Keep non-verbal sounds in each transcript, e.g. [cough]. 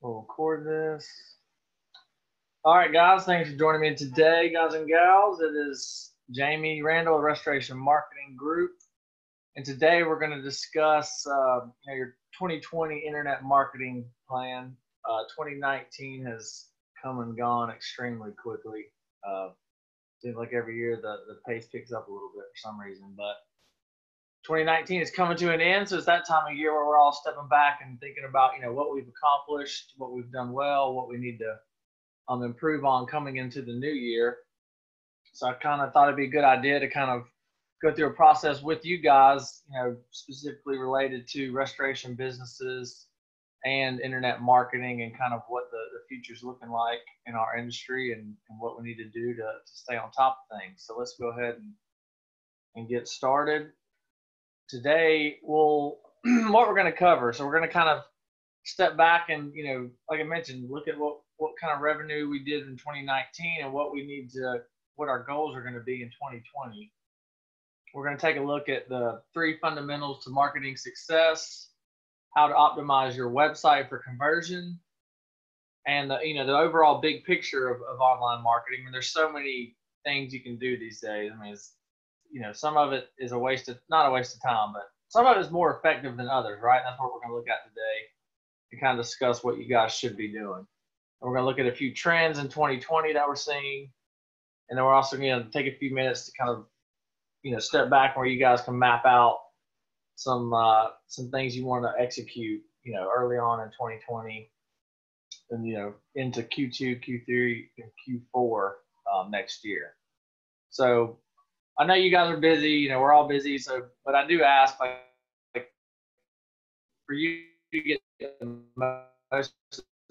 We'll record this. All right, guys, thanks for joining me today, guys and gals. It is Jamie Randall, Restoration Marketing Group. And today we're going to discuss uh, your 2020 internet marketing plan. Uh, 2019 has come and gone extremely quickly. Uh, seems like every year the, the pace picks up a little bit for some reason, but 2019 is coming to an end, so it's that time of year where we're all stepping back and thinking about you know what we've accomplished, what we've done well, what we need to um, improve on coming into the new year. So I kind of thought it'd be a good idea to kind of go through a process with you guys, you know, specifically related to restoration businesses and internet marketing and kind of what the, the future's looking like in our industry and, and what we need to do to, to stay on top of things. So let's go ahead and, and get started today we'll [clears throat] what we're going to cover. So we're going to kind of step back and you know, like I mentioned, look at what what kind of revenue we did in 2019 and what we need to what our goals are going to be in 2020. We're going to take a look at the three fundamentals to marketing success, how to optimize your website for conversion, and the you know the overall big picture of, of online marketing. I mean, there's so many things you can do these days. I mean, it's you know, some of it is a waste of not a waste of time, but some of it is more effective than others, right? That's what we're going to look at today to kind of discuss what you guys should be doing. And we're going to look at a few trends in 2020 that we're seeing, and then we're also going to take a few minutes to kind of, you know, step back where you guys can map out some uh, some things you want to execute, you know, early on in 2020, and you know, into Q2, Q3, and Q4 um, next year. So I know you guys are busy. You know, we're all busy. So, but I do ask, like, like for you to get the most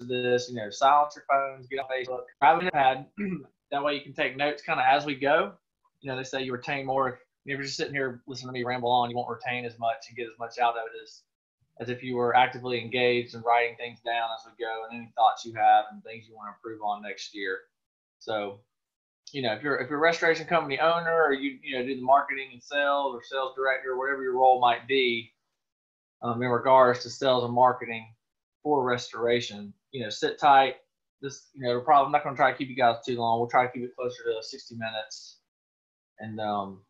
of this, you know, silence your phones, get on Facebook, grab an pad. [clears throat] that way you can take notes kind of as we go. You know, they say you retain more if you're just sitting here listening to me ramble on. You won't retain as much and get as much out of it as as if you were actively engaged and writing things down as we go and any thoughts you have and things you want to improve on next year. So you know, if you're if you're a restoration company owner or you you know do the marketing and sales or sales director, whatever your role might be, um, in regards to sales and marketing for restoration, you know, sit tight. This you know, probably. I'm not going to try to keep you guys too long. We'll try to keep it closer to 60 minutes, and um,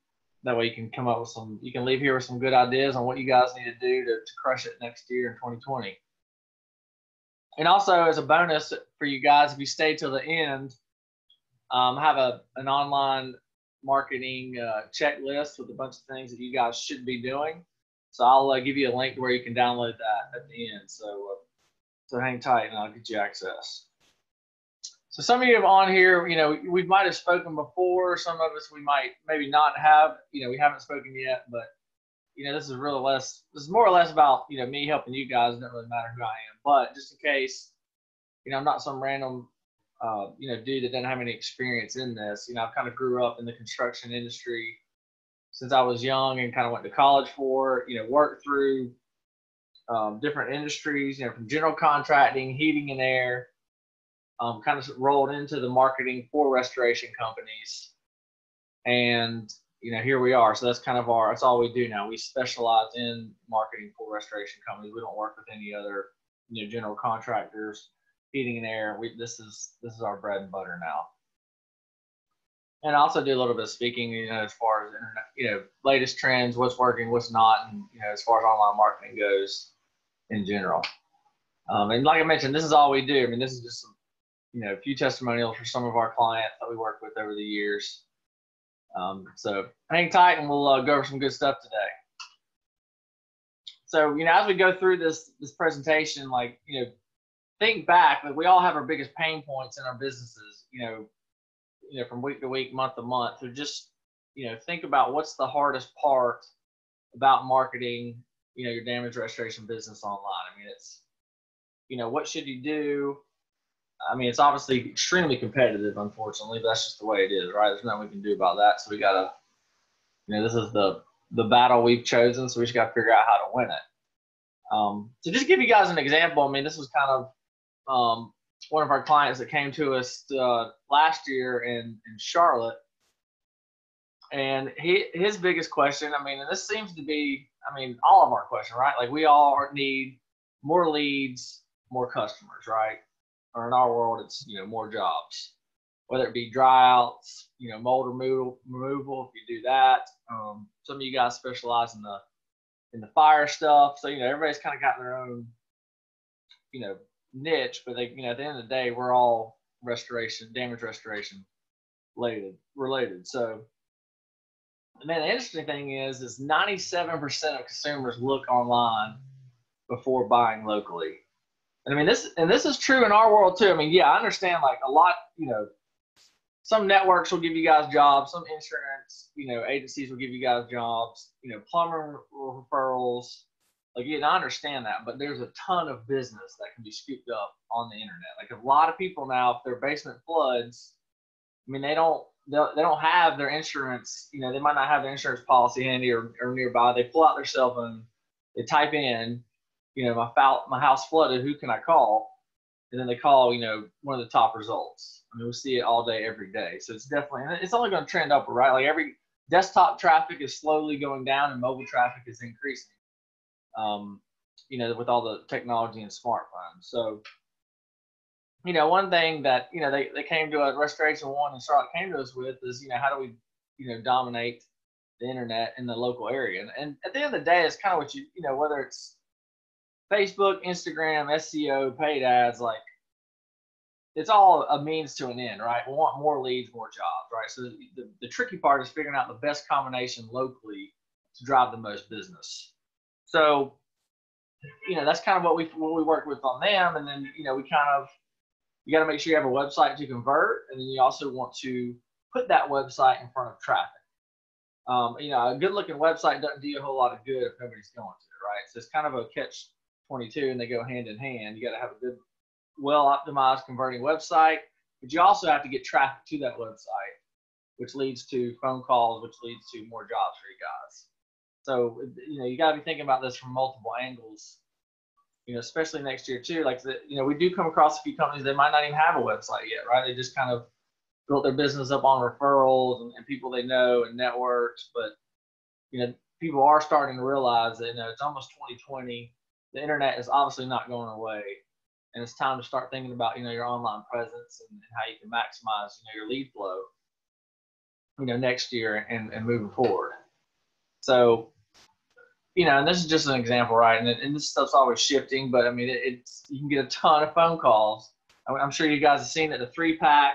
that way you can come up with some. You can leave here with some good ideas on what you guys need to do to, to crush it next year in 2020. And also, as a bonus for you guys, if you stay till the end um, I have a an online marketing uh, checklist with a bunch of things that you guys should be doing. So I'll uh, give you a link where you can download that at the end. So uh, so hang tight and I'll get you access. So some of you on here, you know, we might have spoken before. Some of us we might maybe not have. You know, we haven't spoken yet, but you know, this is really less. This is more or less about you know me helping you guys. It doesn't really matter who I am, but just in case, you know, I'm not some random uh, you know, dude that doesn't have any experience in this. You know, I kind of grew up in the construction industry since I was young and kind of went to college for, you know, worked through um, different industries, you know, from general contracting, heating and air, um, kind of rolled into the marketing for restoration companies. And, you know, here we are. So that's kind of our, that's all we do now. We specialize in marketing for restoration companies. We don't work with any other, you know, general contractors and air. We this is this is our bread and butter now. And also do a little bit of speaking, you know, as far as internet, you know, latest trends, what's working, what's not, and you know, as far as online marketing goes in general. Um, and like I mentioned, this is all we do. I mean, this is just you know, a few testimonials for some of our clients that we work with over the years. Um, so hang tight, and we'll uh, go over some good stuff today. So you know, as we go through this this presentation, like you know, think back, like we all have our biggest pain points in our businesses, you know, you know, from week to week, month to month. So just, you know, think about what's the hardest part about marketing, you know, your damage restoration business online. I mean, it's, you know, what should you do? I mean, it's obviously extremely competitive, unfortunately, but that's just the way it is, right? There's nothing we can do about that. So we gotta, you know, this is the the battle we've chosen, so we just gotta figure out how to win it. Um, so just give you guys an example. I mean, this was kind of um, one of our clients that came to us uh, last year in, in Charlotte. And he, his biggest question, I mean, and this seems to be, I mean, all of our question, right? Like we all need more leads more customers, right? Or in our world, it's you know more jobs, whether it be dryouts, you know, mold removal, removal if you do that. Um, some of you guys specialize in the in the fire stuff, so you know everybody's kind of got their own, you know, niche. But they, you know, at the end of the day, we're all restoration, damage restoration related. Related. So, man, the interesting thing is, is 97% of consumers look online before buying locally. And I mean this, and this is true in our world too. I mean, yeah, I understand like a lot, you know, some networks will give you guys jobs, some insurance, you know, agencies will give you guys jobs, you know, plumber referrals. Like, yeah, I understand that, but there's a ton of business that can be scooped up on the internet. Like, a lot of people now, if their basement floods, I mean, they don't they don't have their insurance. You know, they might not have their insurance policy handy or, or nearby. They pull out their cell phone, they type in, you know, my foul, my house flooded. Who can I call? And then they call, you know, one of the top results. I mean, we see it all day, every day. So it's definitely, it's only going to trend upward, right? Like every desktop traffic is slowly going down and mobile traffic is increasing. Um, you know, with all the technology and smartphones. So, you know, one thing that, you know, they, they came to a restoration one and Charlotte came to us with is, you know, how do we, you know, dominate the internet in the local area? And, and at the end of the day, it's kind of what you, you know, whether it's Facebook, Instagram, SEO, paid ads, like it's all a means to an end, right? We want more leads, more jobs, right? So the, the tricky part is figuring out the best combination locally to drive the most business. So, you know, that's kind of what we what we work with on them, and then you know we kind of you got to make sure you have a website to convert, and then you also want to put that website in front of traffic. Um, you know, a good looking website doesn't do you a whole lot of good if nobody's going to it, right? So it's kind of a catch 22 and they go hand in hand. You got to have a good, well optimized converting website, but you also have to get traffic to that website, which leads to phone calls, which leads to more jobs for you guys. So, you know, you got to be thinking about this from multiple angles, you know, especially next year too. Like, the, you know, we do come across a few companies that might not even have a website yet, right? They just kind of built their business up on referrals and, and people they know and networks. But, you know, people are starting to realize that, you know, it's almost 2020 the internet is obviously not going away and it's time to start thinking about you know your online presence and, how you can maximize you know your lead flow you know next year and, and moving forward so you know and this is just an example right and, and this stuff's always shifting but i mean it, it's you can get a ton of phone calls i'm sure you guys have seen that the three pack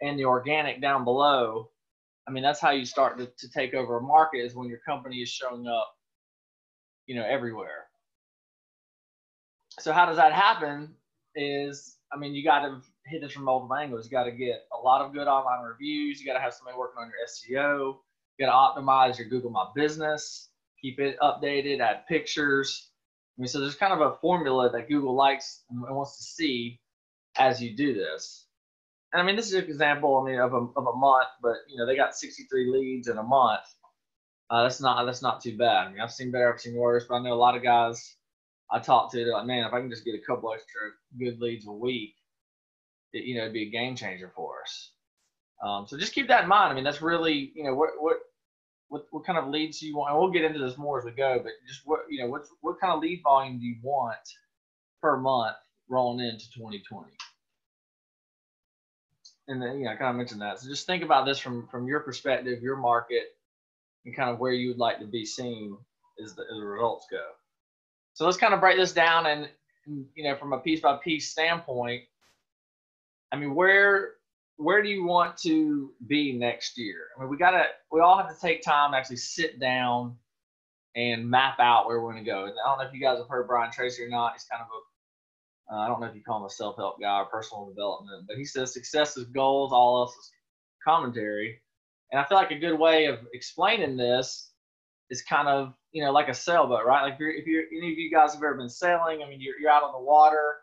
and the organic down below i mean that's how you start to, to take over a market is when your company is showing up you know everywhere so how does that happen? Is I mean, you got to hit this from multiple angles. You got to get a lot of good online reviews. You got to have somebody working on your SEO. You got to optimize your Google My Business. Keep it updated. Add pictures. I mean, so there's kind of a formula that Google likes and wants to see as you do this. And I mean, this is an example. I mean, of a of a month, but you know, they got 63 leads in a month. Uh, that's not that's not too bad. I mean, I've seen better, I've seen worse, but I know a lot of guys I talked to, They're like, man, if I can just get a couple extra good leads a week, it, you know, it'd be a game changer for us. Um, so just keep that in mind. I mean, that's really, you know, what what what what kind of leads do you want? And we'll get into this more as we go, but just what you know, what what kind of lead volume do you want per month rolling into 2020? And then, know, I kind of mentioned that. So just think about this from from your perspective, your market, and kind of where you would like to be seen as the, as the results go. So let's kind of break this down and, you know, from a piece by piece standpoint, I mean, where where do you want to be next year? I mean, we gotta we all have to take time to actually sit down and map out where we're to go. And I don't know if you guys have heard Brian Tracy or not. He's kind of a uh, I don't know if you call him a self help guy or personal development, but he says success is goals, all else is commentary. And I feel like a good way of explaining this is kind of you know like a sailboat, right? Like if you're, if you're any of you guys have ever been sailing, I mean you're you're out on the water,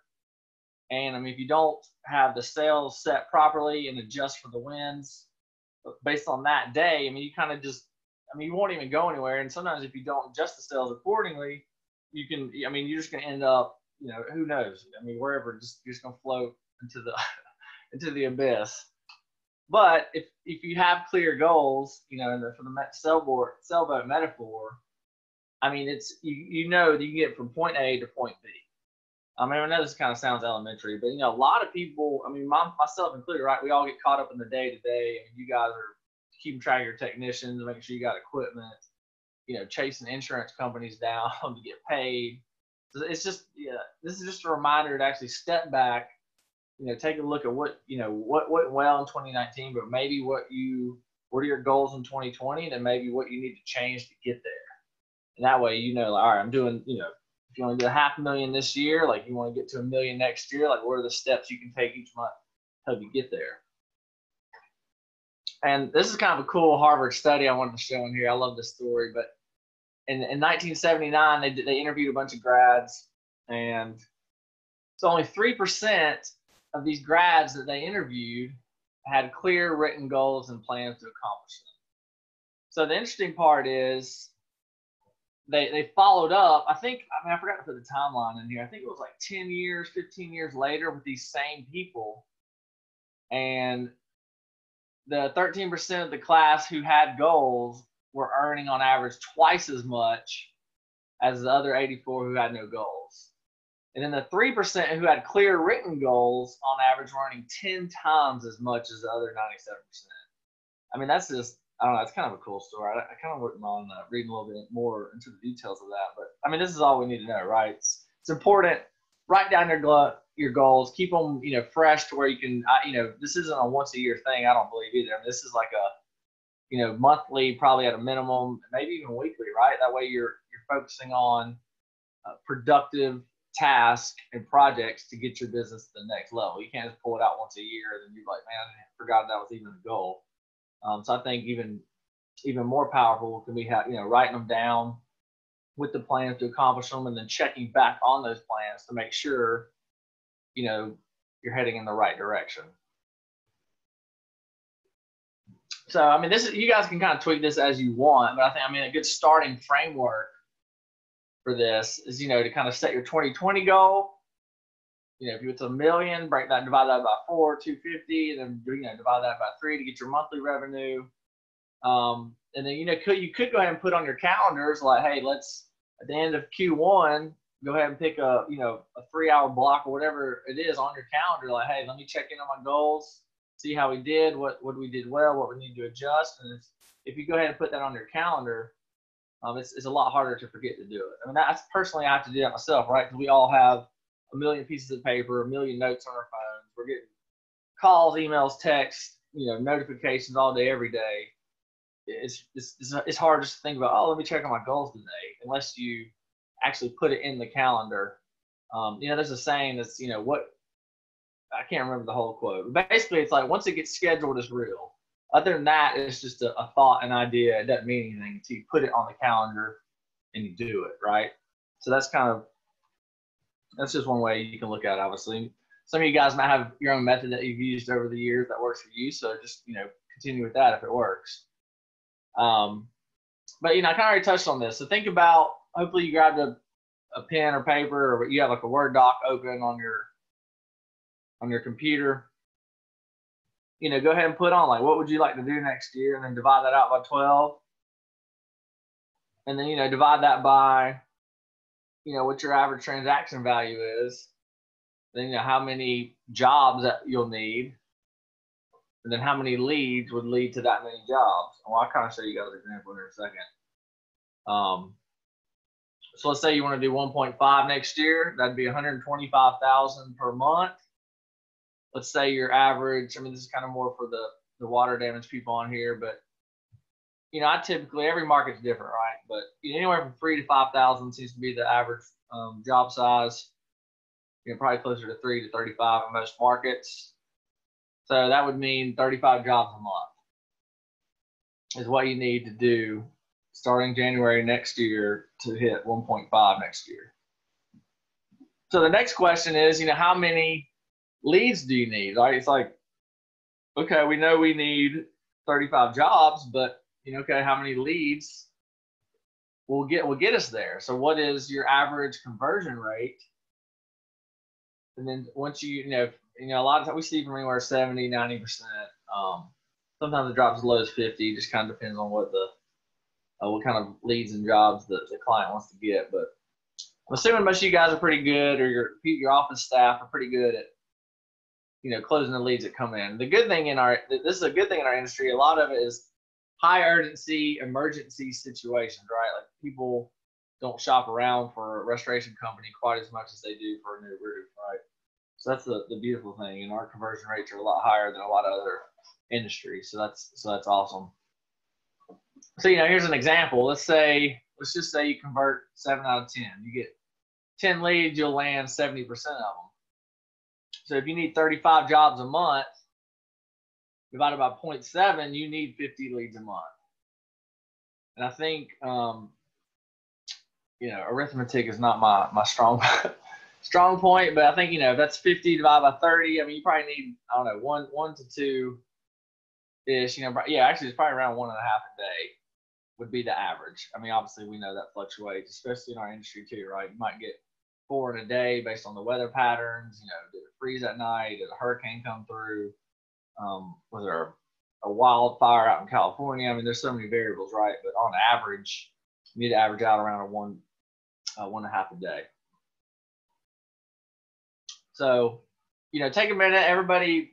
and I mean if you don't have the sails set properly and adjust for the winds, based on that day, I mean you kind of just I mean you won't even go anywhere. And sometimes if you don't adjust the sails accordingly, you can I mean you're just gonna end up you know who knows I mean wherever just you're just gonna float into the [laughs] into the abyss. But if if you have clear goals, you know, the, for the sailboat sailboat metaphor, I mean, it's you, you know that you can get from point A to point B. I mean, I know this kind of sounds elementary, but you know, a lot of people, I mean, my, myself included, right? We all get caught up in the day to day. I mean, you guys are keeping track of your technicians, making sure you got equipment, you know, chasing insurance companies down [laughs] to get paid. So it's just, yeah, this is just a reminder to actually step back, you know, take a look at what, you know, what went well in 2019, but maybe what you, what are your goals in 2020, and then maybe what you need to change to get there. And that way, you know, like, all right, I'm doing, you know, if you want to do a half million this year, like you want to get to a million next year, like what are the steps you can take each month to help you get there? And this is kind of a cool Harvard study I wanted to show in here. I love this story, but in, in 1979, they, they interviewed a bunch of grads, and so only 3% of these grads that they interviewed had clear written goals and plans to accomplish them. So the interesting part is they they followed up. I think I mean I forgot to put the timeline in here. I think it was like 10 years, 15 years later with these same people. And the 13% of the class who had goals were earning on average twice as much as the other 84 who had no goals. And then the 3% who had clear written goals on average were earning 10 times as much as the other 97%. I mean, that's just I don't know. It's kind of a cool story. I, I kind of wouldn't mind uh, reading a little bit more into the details of that. But I mean, this is all we need to know, right? It's, it's important. Write down your your goals. Keep them, you know, fresh to where you can. I, you know, this isn't a once a year thing. I don't believe either. I mean, this is like a, you know, monthly, probably at a minimum, maybe even weekly, right? That way you're you're focusing on productive tasks and projects to get your business to the next level. You can't just pull it out once a year and then you're like, man, I forgot that was even a goal. Um, so I think even even more powerful can be have, you know writing them down with the plans to accomplish them, and then checking back on those plans to make sure you know you're heading in the right direction. So I mean, this is you guys can kind of tweak this as you want, but I think I mean a good starting framework for this is you know to kind of set your 2020 goal you know, if it's a million, break that, divide that by four, 250, then, you know, divide that by three to get your monthly revenue. Um, and then, you know, could, you could go ahead and put on your calendars like, hey, let's, at the end of Q1, go ahead and pick a, you know, a three hour block or whatever it is on your calendar. Like, hey, let me check in on my goals, see how we did, what, what we did well, what we need to adjust. And if, if you go ahead and put that on your calendar, um, it's, it's a lot harder to forget to do it. I mean, that's personally, I have to do that myself, right? Because we all have a million pieces of paper, a million notes on our phones. We're getting calls, emails, texts, you know, notifications all day, every day. It's, it's, it's hard just to think about, oh, let me check on my goals today, unless you actually put it in the calendar. Um, you know, there's a saying that's, you know, what, I can't remember the whole quote, but basically it's like once it gets scheduled, it's real. Other than that, it's just a, a thought, an idea. It doesn't mean anything until you put it on the calendar and you do it, right? So that's kind of that's just one way you can look at it, obviously. Some of you guys might have your own method that you've used over the years that works for you. So just, you know, continue with that if it works. Um, but, you know, I kind of already touched on this. So think about, hopefully you grabbed a, a pen or paper or you have like a Word doc open on your, on your computer. You know, go ahead and put on like, what would you like to do next year? And then divide that out by 12. And then, you know, divide that by you know what your average transaction value is, then you know how many jobs that you'll need, and then how many leads would lead to that many jobs. Well, I'll kind of show you guys an example here in a second. Um, so let's say you want to do 1.5 next year, that'd be 125,000 per month. Let's say your average, I mean, this is kind of more for the, the water damage people on here, but you know, I typically every market's different, right? But you know, anywhere from three to five thousand seems to be the average um, job size. You know, probably closer to three to thirty-five in most markets. So that would mean thirty-five jobs a month is what you need to do starting January next year to hit 1.5 next year. So the next question is, you know, how many leads do you need? Right? It's like, okay, we know we need 35 jobs, but you know, okay, how many leads will get will get us there? So what is your average conversion rate? And then once you, you know, you know, a lot of times we see from anywhere 70, 90 percent. Um, sometimes it drops as low as 50. Just kind of depends on what the uh, what kind of leads and jobs the, the client wants to get. But I'm assuming most of you guys are pretty good, or your your office staff are pretty good at you know closing the leads that come in. The good thing in our this is a good thing in our industry. A lot of it is high urgency emergency situations, right? Like people don't shop around for a restoration company quite as much as they do for a new roof, right? So that's the, the beautiful thing, and our conversion rates are a lot higher than a lot of other industries. So that's so that's awesome. So you know, here's an example. Let's say let's just say you convert seven out of ten. You get ten leads, you'll land seventy percent of them. So if you need 35 jobs a month, divided by 0.7, you need 50 leads a month. And I think, um, you know, arithmetic is not my my strong [laughs] strong point, but I think you know if that's 50 divided by 30, I mean you probably need I don't know one one to two ish. You know, yeah, actually it's probably around one and a half a day would be the average. I mean, obviously we know that fluctuates, especially in our industry too, right? You might get four in a day based on the weather patterns. You know, did it freeze at night? Did a hurricane come through? Um, a, a wildfire out in California? I mean, there's so many variables, right? But on average, you need to average out around a one, uh, one and a half a day. So, you know, take a minute, everybody.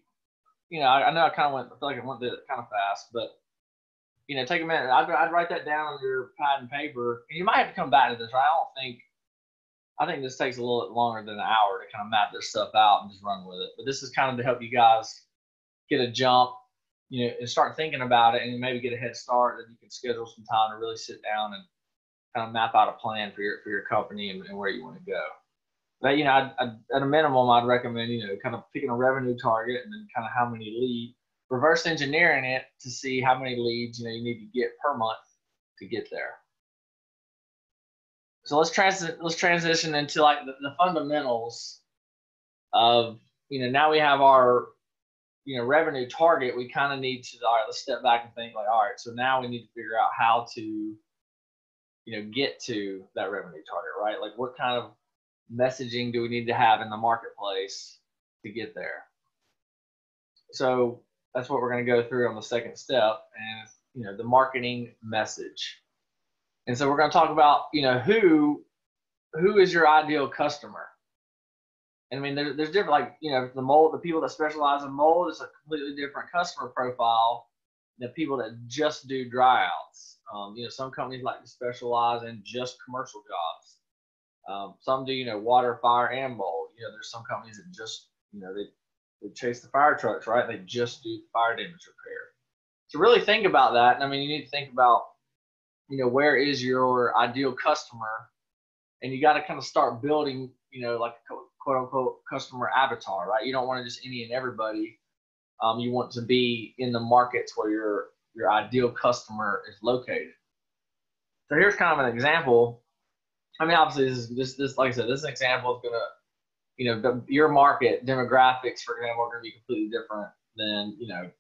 You know, I, I know I kind of went, I feel like I went through it kind of fast, but you know, take a minute. I'd, I'd write that down on your pad and paper. And you might have to come back to this, right? I don't think, I think this takes a little bit longer than an hour to kind of map this stuff out and just run with it. But this is kind of to help you guys get a jump, you know, and start thinking about it and maybe get a head start that you can schedule some time to really sit down and kind of map out a plan for your, for your company and, and where you want to go. But, you know, I'd, I'd, at a minimum, I'd recommend, you know, kind of picking a revenue target and then kind of how many lead, reverse engineering it to see how many leads, you know, you need to get per month to get there. So let's transit, let's transition into like the, the fundamentals of, you know, now we have our you know revenue target we kind of need to all right let's step back and think like all right so now we need to figure out how to you know get to that revenue target right? Like what kind of messaging do we need to have in the marketplace to get there? So that's what we're going to go through on the second step and you know the marketing message. And so we're going to talk about you know who who is your ideal customer and I mean, there, there's different, like, you know, the mold, the people that specialize in mold is a completely different customer profile than people that just do dry outs. Um, you know, some companies like to specialize in just commercial jobs. Um, some do, you know, water, fire, and mold. You know, there's some companies that just, you know, they, they chase the fire trucks, right? They just do fire damage repair. So really think about that. And I mean, you need to think about, you know, where is your ideal customer? And you got to kind of start building, you know, like a quote unquote customer avatar, right? You don't want to just any and everybody. Um, you want to be in the markets where your your ideal customer is located. So here's kind of an example. I mean, obviously, this is this, this like I said, this example is gonna, you know, the, your market demographics, for example, are gonna be completely different than you know,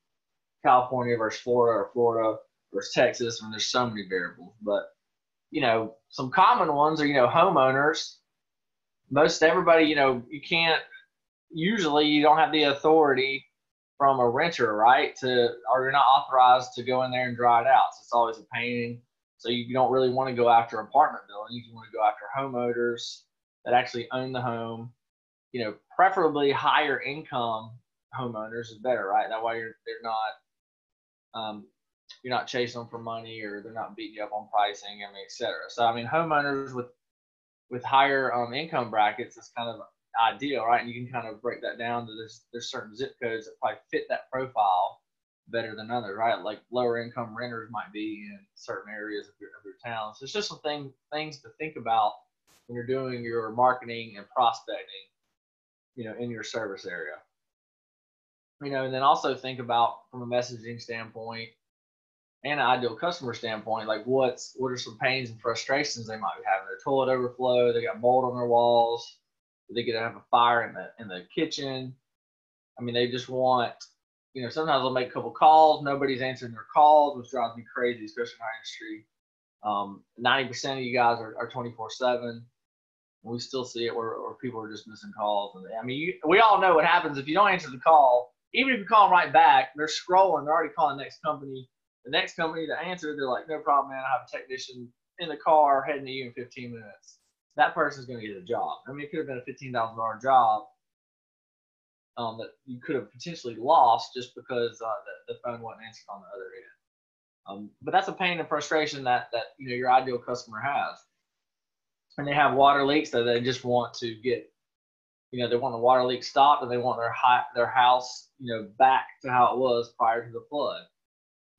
California versus Florida or Florida versus Texas. I mean, there's so many variables, but you know, some common ones are you know homeowners most everybody, you know, you can't usually you don't have the authority from a renter, right? To or you're not authorized to go in there and dry it out. So it's always a pain. So you don't really want to go after apartment buildings. You want to go after homeowners that actually own the home. You know, preferably higher income homeowners is better, right? That way you're they're not um, you're not chasing them for money or they're not beating you up on pricing, I mean, et cetera. So I mean, homeowners with with higher um, income brackets, it's kind of ideal, right? And you can kind of break that down to there's there's certain zip codes that probably fit that profile better than others, right? Like lower income renters might be in certain areas of your, of your town. So it's just some thing, things to think about when you're doing your marketing and prospecting, you know, in your service area. You know, and then also think about from a messaging standpoint, and an ideal customer standpoint, like what's what are some pains and frustrations they might be having? Their toilet overflow, they got mold on their walls, they could have a fire in the in the kitchen. I mean, they just want, you know, sometimes they'll make a couple calls, nobody's answering their calls, which drives me crazy, especially in our industry. Um, 90% of you guys are, are 24/7. We still see it where, where people are just missing calls. And I mean, you, we all know what happens if you don't answer the call. Even if you call them right back, they're scrolling. They're already calling the next company the next company to answer, they're like, no problem, man. I have a technician in the car heading to you in 15 minutes. that person's going to get a job. I mean, it could have been a fifteen thousand dollar job um, that you could have potentially lost just because uh, the, the phone wasn't answered on the other end. Um, but that's a pain and frustration that that you know your ideal customer has, and they have water leaks that they just want to get, you know, they want the water leak stopped and they want their high, their house, you know, back to how it was prior to the flood.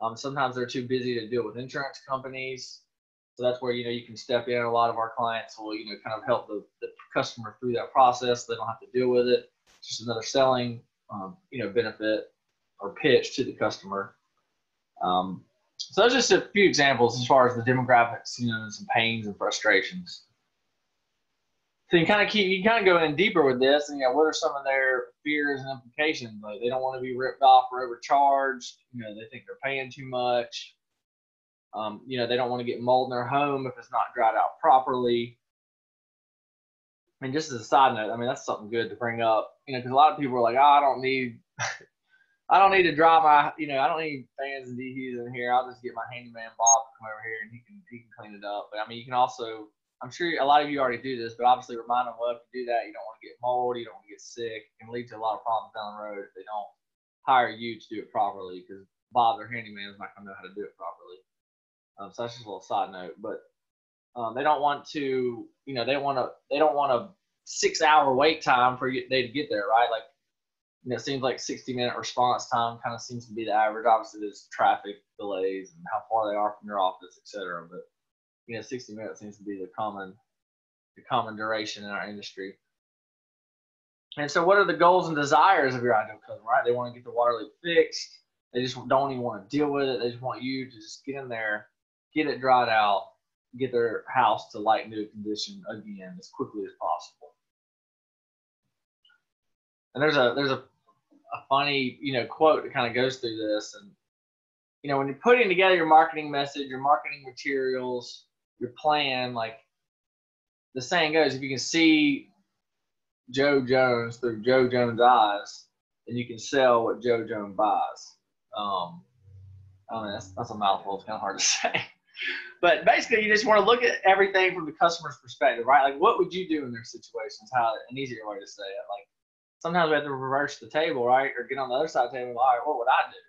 Um, sometimes they're too busy to deal with insurance companies. So that's where you know you can step in. A lot of our clients will you know kind of help the, the customer through that process. They don't have to deal with it. It's just another selling um, you know benefit or pitch to the customer. Um, so those just a few examples as far as the demographics, you know, some pains and frustrations. So you kind of keep you kind of go in deeper with this, and you know, what are some of their fears and implications? Like they don't want to be ripped off or overcharged. You know, they think they're paying too much. Um, you know, they don't want to get mold in their home if it's not dried out properly. And just as a side note, I mean that's something good to bring up. You know, because a lot of people are like, "Oh, I don't need [laughs] I don't need to dry my, you know, I don't need fans and dehues in here. I'll just get my handyman Bob to come over here and he can he can clean it up. But I mean, you can also, I'm sure a lot of you already do this, but obviously remind them, well, if you do that, you don't want to get mold, you don't want to get sick. It can lead to a lot of problems down the road if they don't hire you to do it properly because Bob, their handyman, is not going to know how to do it properly. Um, so that's just a little side note. But um, they don't want to, you know, they want to, they don't want a six hour wait time for you, they to get there, right? Like you know, it seems like 60 minute response time kind of seems to be the average. Obviously, there's traffic delays and how far they are from your office, et cetera. But you know, 60 minutes seems to be the common the common duration in our industry. And so, what are the goals and desires of your ideal customer? Right? They want to get the water leak fixed. They just don't even want to deal with it. They just want you to just get in there, get it dried out, get their house to light new condition again as quickly as possible. And there's a there's a, a funny you know quote that kind of goes through this, and you know when you're putting together your marketing message, your marketing materials, your plan, like the saying goes, if you can see Joe Jones through Joe Jones' eyes, then you can sell what Joe Jones buys. Um, I mean, that's, that's a mouthful. It's kind of hard to [laughs] say. but basically, you just want to look at everything from the customer's perspective, right? Like, what would you do in their situations? How an easier way to say it. Like, sometimes we have to reverse the table, right? Or get on the other side of the table. All right, what would I do?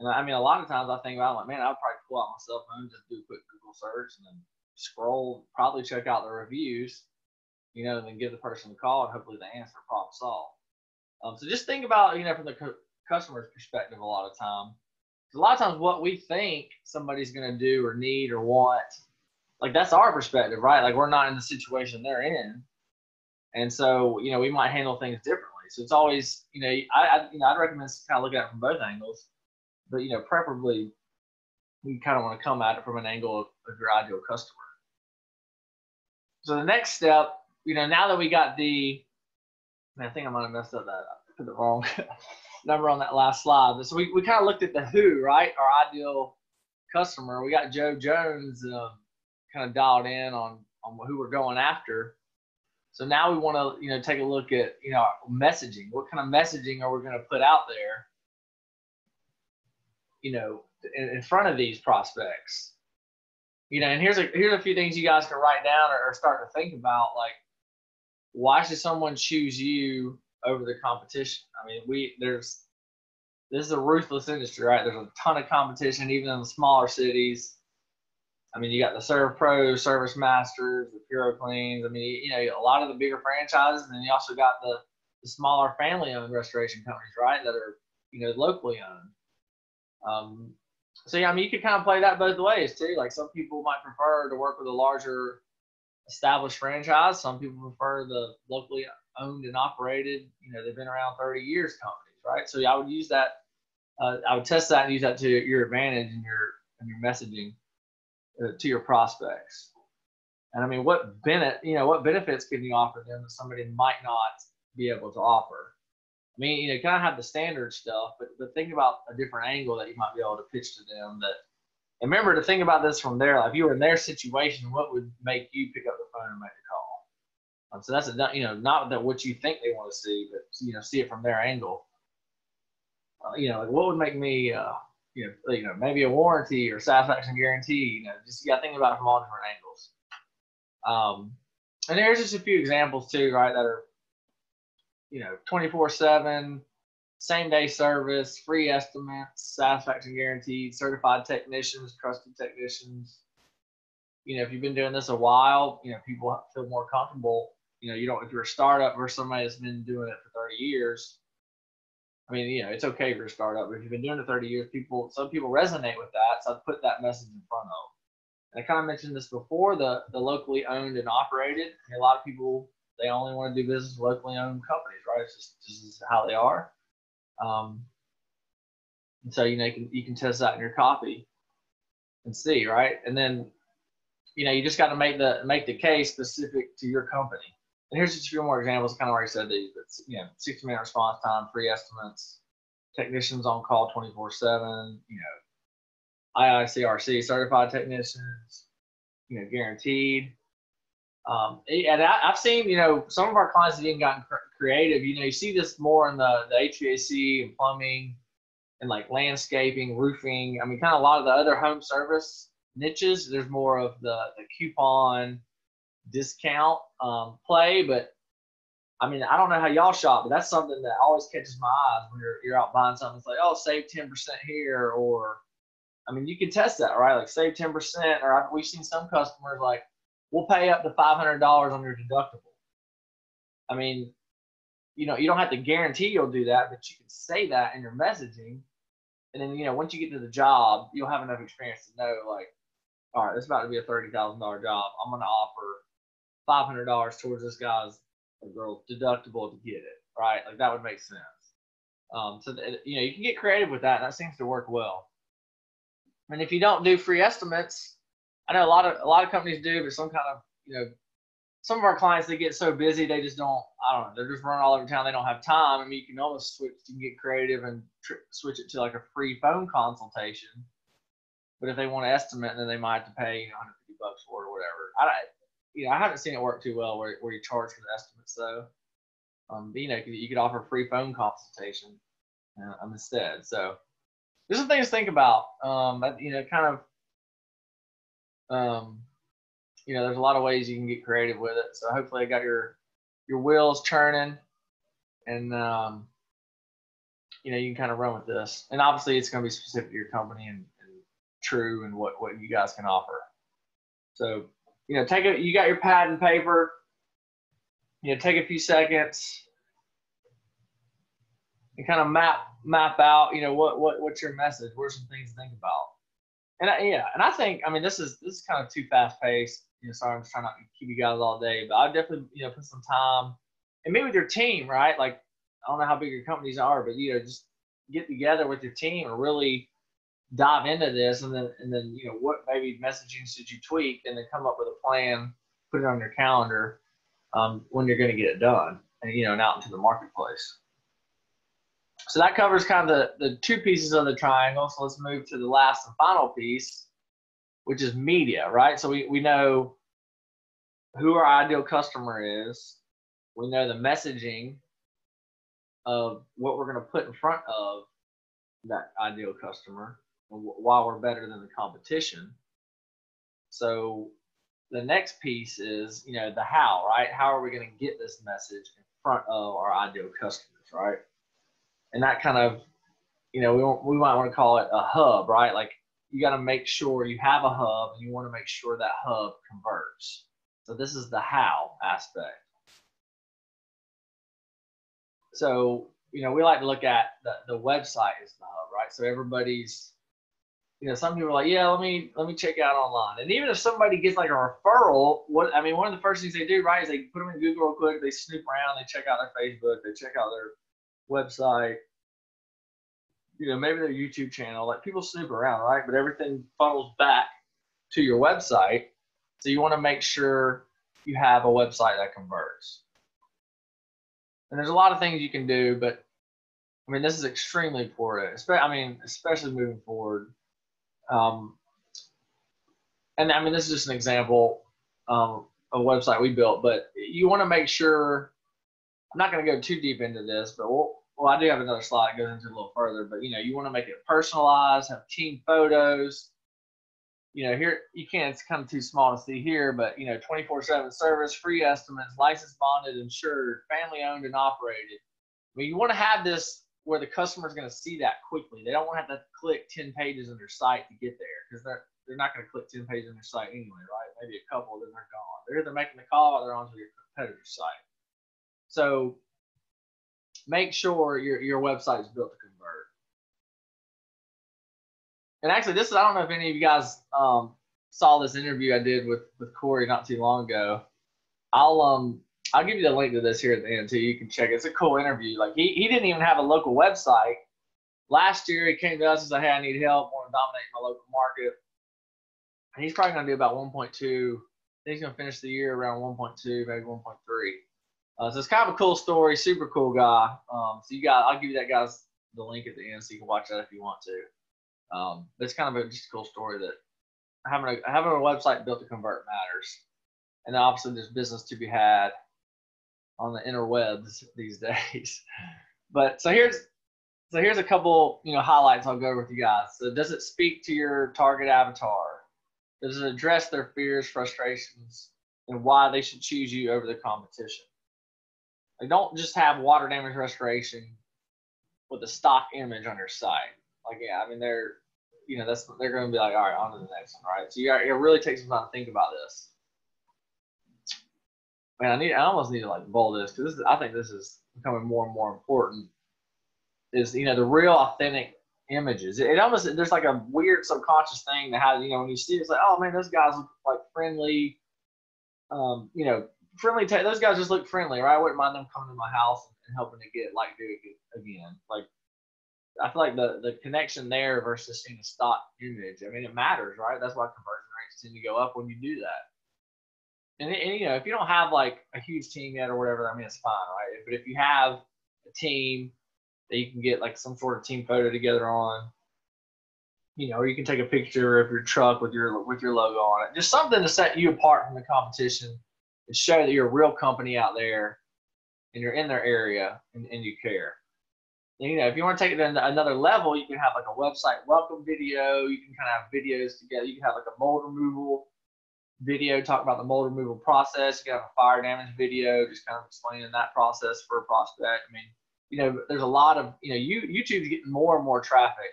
And I mean, a lot of times I think about, like, man, I'd probably pull out my cell phone, just do a quick Google search, and then scroll, probably check out the reviews, you know, and then give the person a call, and hopefully the answer problem solved. Um, so just think about, you know, from the cu- customer's perspective a lot of time. A lot of times, what we think somebody's going to do or need or want, like that's our perspective, right? Like we're not in the situation they're in. And so, you know, we might handle things differently. So it's always, you know, I, I you know, I'd recommend kind of looking at it from both angles, but you know, preferably you kind of want to come at it from an angle of, of your ideal customer. So the next step, you know, now that we got the, I think I might have messed up that, I put the wrong [laughs] number on that last slide. So we, we kind of looked at the who, right? Our ideal customer. We got Joe Jones uh, kind of dialed in on, on who we're going after. So now we want to, you know, take a look at, you know, messaging. What kind of messaging are we going to put out there, you know, in, in, front of these prospects? You know, and here's a here's a few things you guys can write down or, or start to think about. Like, why should someone choose you over the competition? I mean, we there's this is a ruthless industry, right? There's a ton of competition, even in the smaller cities I mean, you got the SERVPROs, Service Masters, the Puro Cleans. I mean, you know, a lot of the bigger franchises, and then you also got the, the smaller family-owned restoration companies, right, that are you know locally owned. Um, so yeah, I mean, you could kind of play that both ways too. Like some people might prefer to work with a larger established franchise. Some people prefer the locally owned and operated. You know, they've been around 30 years companies, right? So yeah, I would use that. Uh, I would test that and use that to your advantage in your in your messaging uh, to your prospects. And I mean, what benefit, you know, what benefits can you offer them that somebody might not be able to offer? I mean, you know, kind of have the standard stuff, but but think about a different angle that you might be able to pitch to them. That and remember to think about this from their Like If you were in their situation, what would make you pick up the phone and make a call? Um, so that's a you know not that what you think they want to see, but you know see it from their angle. Uh, you know, like what would make me uh, you know, you know, maybe a warranty or satisfaction guarantee. You know, just you got to think about it from all different angles. Um, and there's just a few examples too, right? That are, you know, 24 seven, same day service, free estimates, satisfaction guaranteed, certified technicians, trusted technicians. You know, if you've been doing this a while, you know, people feel more comfortable. You know, you don't, if you're a startup versus somebody that's been doing it for 30 years, I mean, you know, it's okay you're a startup, but if you've been doing it 30 years, people, some people resonate with that. So I put that message in front of. them. And I kind of mentioned this before the, the locally owned and operated. I mean, a lot of people, they only want to do business with locally owned companies, right? It's just, just how they are. Um, and so, you know, you can, you can test that in your copy and see, right? And then, you know, you just got to make the, make the case specific to your company. And here's just a few more examples, kind of already said these, but you know, 60 minute response time, free estimates, technicians on call 24 seven, you know, IICRC certified technicians, you know, guaranteed. Um, and I, have seen, you know, some of our clients have even gotten creative. You know, you see this more in the, the HVAC and plumbing and like landscaping, roofing. I mean, kind of a lot of the other home service niches. There's more of the, the coupon discount um, play, but I mean, I don't know how y'all shop, but that's something that always catches my eyes when you're, you're out buying something. It's like, oh, save 10% here. Or, I mean, you can test that, right? Like, save 10%. Or we've seen some customers like, we'll pay up to $500 on your deductible. I mean, you know, you don't have to guarantee you'll do that, but you can say that in your messaging. And then, you know, once you get to the job, you'll have enough experience to know, like, all right, this about to be a $30,000 job. I'm going to offer five hundred dollars towards this guy's girl's deductible to get it, right? Like that would make sense. Um, so that, you know you can get creative with that. And that seems to work well. And if you don't do free estimates, I know a lot of a lot of companies do, but some kind of you know some of our clients they get so busy they just don't I don't know they're just running all over town they don't have time. I mean you can almost switch you can get creative and tr- switch it to like a free phone consultation. But if they want to estimate, then they might have to pay you know 150 bucks for it or whatever. I you know, I haven't seen it work too well where, where you charge for the estimates though. Um, you know, you could offer a free phone consultation uh, instead. So there's some things to think about. Um, you know, kind of, um, you know, there's a lot of ways you can get creative with it. So hopefully I got your, your wheels turning, and, um, you know, you can kind of run with this. And obviously it's going to be specific to your company and, and true and what, what you guys can offer. So you know, take a, you got your pad and paper, you know, take a few seconds and kind of map, map out, you know, what, what, what's your message? What are some things to think about? And I, yeah, and I think, I mean, this is, this is kind of too fast paced, you know, sorry, I'm just trying not to keep you guys all day, but I definitely, you know, put some time and maybe with your team, right? Like, I don't know how big your companies are, but, you know, just get together with your team and really dive into this and then and then you know what maybe messaging should you tweak and then come up with a plan put it on your calendar um, when you're going to get it done and you know and out into the marketplace so that covers kind of the, the two pieces of the triangle so let's move to the last and final piece which is media right so we, we know who our ideal customer is we know the messaging of what we're going to put in front of that ideal customer while we're better than the competition. So the next piece is, you know, the how, right? How are we going to get this message in front of our ideal customers, right? And that kind of, you know, we, we might want to call it a hub, right? Like you got to make sure you have a hub and you want to make sure that hub converts. So this is the how aspect. So, you know, we like to look at the, the website is the hub, right? So everybody's you know, some people are like, yeah, let me let me check out online. And even if somebody gets like a referral, what I mean, one of the first things they do, right, is they put them in Google real quick, they snoop around, they check out their Facebook, they check out their website, you know, maybe their YouTube channel. Like people snoop around, right? But everything funnels back to your website. So you want to make sure you have a website that converts. And there's a lot of things you can do, but I mean, this is extremely important. I mean, especially moving forward um, and I mean, this is just an example um, of a website we built, but you want to make sure. I'm not going to go too deep into this, but we'll, well, I do have another slide that goes into a little further. But you know, you want to make it personalized, have team photos. you know, here you can't, it's kind of too small to see here, but you know, 24 7 service, free estimates, licensed, bonded, insured, family owned and operated. I mean, you want to have this where the customer is going to see that quickly. They don't want to have to click 10 pages on their site to get there because they're, they're not going to click 10 pages on their site anyway, right? Maybe a couple, then they're gone. They're either making the call or they're onto your competitor's site. So make sure your, your website is built to convert. And actually, this is, I don't know if any of you guys um, saw this interview I did with, with Corey not too long ago. I'll, um, I'll give you the link to this here at the end too. You can check it. It's a cool interview. Like he, he didn't even have a local website. Last year he came to us and said, Hey, I need help, want to dominate my local market. And he's probably gonna do about 1.2. He's gonna finish the year around 1.2, maybe 1.3. Uh, so it's kind of a cool story, super cool guy. Um, so you got, I'll give you that guy's the link at the end so you can watch that if you want to. Um, it's kind of a, just a cool story that having a having a website built to convert matters. And obviously there's business to be had on the interwebs these [laughs] days. But so here's so here's a couple you know highlights I'll go over with you guys. So does it speak to your target avatar? Does it address their fears, frustrations, and why they should choose you over the competition? Like don't just have water damage restoration with a stock image on your site. Like yeah, I mean they're you know that's they're going to be like all right on to the next one, right? So you got, it really takes some time to think about this man, I need I almost need to like bold this because this is, I think this is becoming more and more important. Is you know the real authentic images. It, it almost there's like a weird subconscious thing that how you know when you see it, it's like oh man those guys look like friendly, um you know friendly. T- those guys just look friendly, right? I wouldn't mind them coming to my house and helping to get like do it again. Like I feel like the the connection there versus seeing a stock image. I mean it matters, right? That's why conversion rates tend to go up when you do that and, and you know if you don't have like a huge team yet or whatever, I mean it's fine, right? But if you have a team that you can get like some sort of team photo together on, you know, or you can take a picture of your truck with your with your logo on it, just something to set you apart from the competition show that you're a real company out there and you're in their area and, and you care. And, you know, if you want to take it to another level, you can have like a website welcome video. You can kind of have videos together. You can have like a mold removal video talk about the mold removal process. You got a fire damage video, just kind of explaining that process for a prospect. I mean, you know, there's a lot of, you know, you YouTube's getting more and more traffic.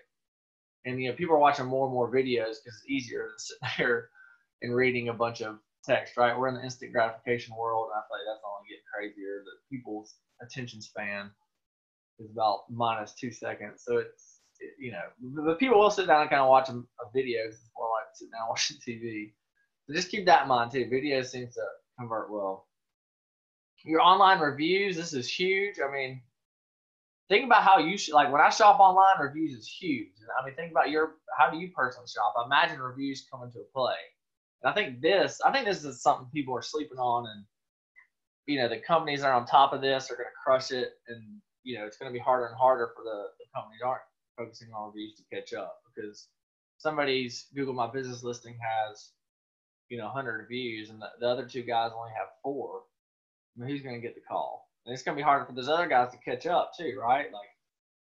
And, you know, people are watching more and more videos because it's easier than sitting [laughs] there and reading a bunch of text, right? We're in the instant gratification world. And I feel like that's only getting crazier. That people's attention span is about minus two seconds. So it's, it, you know, the people will sit down and kind of watch a, a video. More like sitting down [laughs] watching TV. So just keep that in mind too. Video seems to convert well. Your online reviews, this is huge. I mean, think about how you should like when I shop online, reviews is huge. I mean, think about your how do you personally shop? I imagine reviews come into play. And I think this, I think this is something people are sleeping on, and you know, the companies that are on top of this are going to crush it, and you know, it's going to be harder and harder for the, the companies aren't focusing on reviews to catch up because somebody's Google My Business listing has you know, 100 views, and the, the other two guys only have four, I mean, who's going to get the call? And it's going to be harder for those other guys to catch up too, right? Like,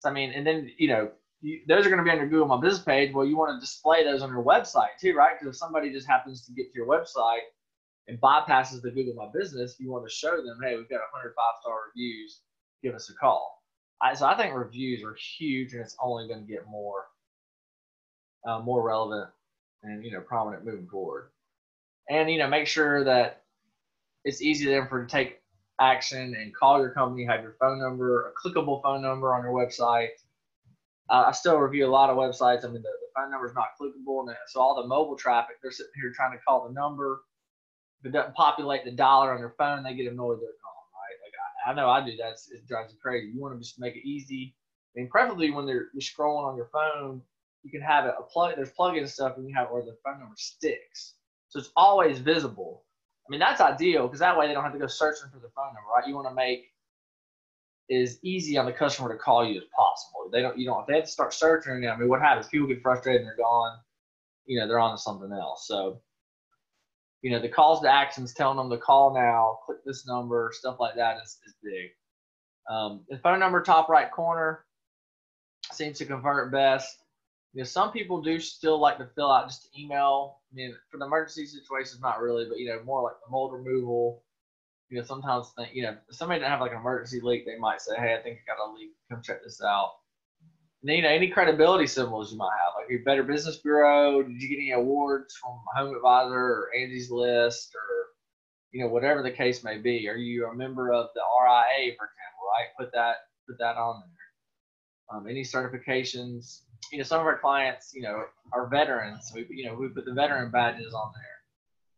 I mean, and then you know, you, those are going to be on your Google My Business page. Well, you want to display those on your website too, right? Because if somebody just happens to get to your website and bypasses the Google My Business, you want to show them, hey, we've got 105 star reviews. Give us a call. I, so I think reviews are huge, and it's only going to get more, uh, more relevant and you know prominent moving forward and you know make sure that it's easy then for to take action and call your company, have your phone number, a clickable phone number on your website. Uh, I still review a lot of websites. I mean, the, the phone number is not clickable, and so all the mobile traffic, they're sitting here trying to call the number. If it doesn't populate the dollar on their phone, they get annoyed they're calling, right? Like I, I know I do that. It drives me crazy. You want to just make it easy, and preferably when they're you're scrolling on your phone, you can have it a plug. There's plug-in stuff, and you have where the phone number sticks. So it's always visible. I mean, that's ideal because that way they don't have to go searching for the phone number, right? You want to make as easy on the customer to call you as possible. They don't, you don't, if they have to start searching, I mean, what happens? People get frustrated and they're gone, you know, they're on to something else. So, you know, the calls to actions telling them to call now, click this number, stuff like that is, is big. Um, the phone number top right corner seems to convert best. you know, some people do still like to fill out just email. I mean, for the emergency situations, not really, but you know, more like the mold removal. You know, sometimes think, you know, if somebody didn't have like an emergency leak, they might say, "Hey, I think I got a leak. Come check this out." And then, you know, any credibility symbols you might have, like your Better Business Bureau. Did you get any awards from Home Advisor or Angie's List or you know, whatever the case may be. Are you a member of the RIA, for example, right? Put that put that on there. Um, any certifications, you know, some of our clients, you know, are veterans. So we, you know, we put the veteran badges on there.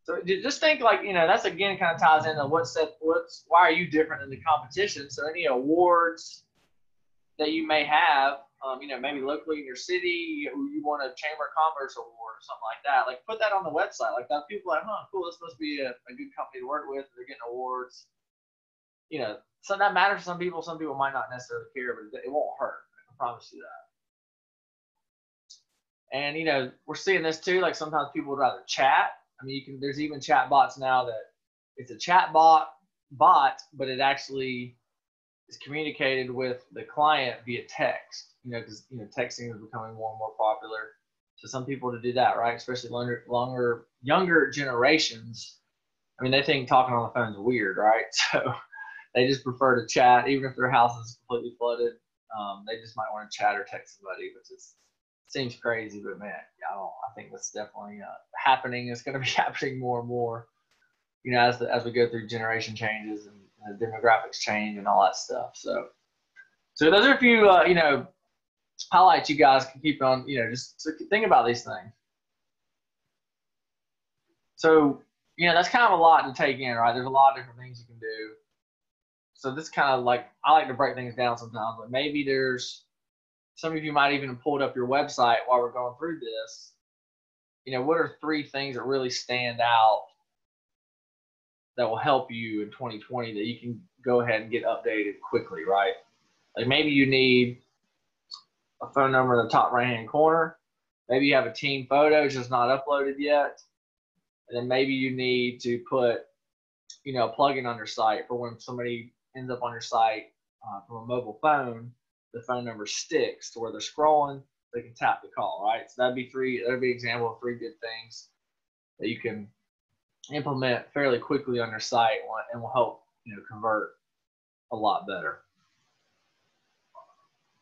So just think like, you know, that's again kind of ties into what's that, what's, why are you different in the competition? So any awards that you may have, um, you know, maybe locally in your city, you, want a Chamber of Commerce award or something like that. Like put that on the website. Like that people like, huh, cool, this must be a, a good company to work with. They're getting awards. You know, so that matters to some people. Some people might not necessarily care, but it won't hurt. I promise you that. And you know, we're seeing this too. Like sometimes people would rather chat. I mean, you can. There's even chat bots now that it's a chat bot bot, but it actually is communicated with the client via text. You know, because you know texting is becoming more and more popular. So some people to do that, right? Especially longer, longer, younger generations. I mean, they think talking on the phone is weird, right? [laughs] So they just prefer to chat, even if their house is completely flooded. Um, they just might want to chat or text somebody, which is seems crazy, but man, I. I think that's definitely uh, happening. It's going to be [laughs] happening more and more. You know, as the, as we go through generation changes and, and the demographics change and all that stuff. So, so those are a few, uh, you know, highlights you guys can keep on. You know, just think about these things. So, you know, that's kind of a lot to take in, right? There's a lot of different things you can do. So this kind of like I like to break things down sometimes, but maybe there's some of you might even pulled up your website while we're going through this. You know, what are three things that really stand out that will help you in 2020 that you can go ahead and get updated quickly, right? Like maybe you need a phone number in the top right hand corner. Maybe you have a team photo just not uploaded yet. And then maybe you need to put, you know, a plugin on your site for when somebody ends up on your site uh, from a mobile phone the phone number sticks to where they're scrolling, they can tap the call, right? So that'd be three, that'd be example of three good things that you can implement fairly quickly on your site and will help, you know, convert a lot better.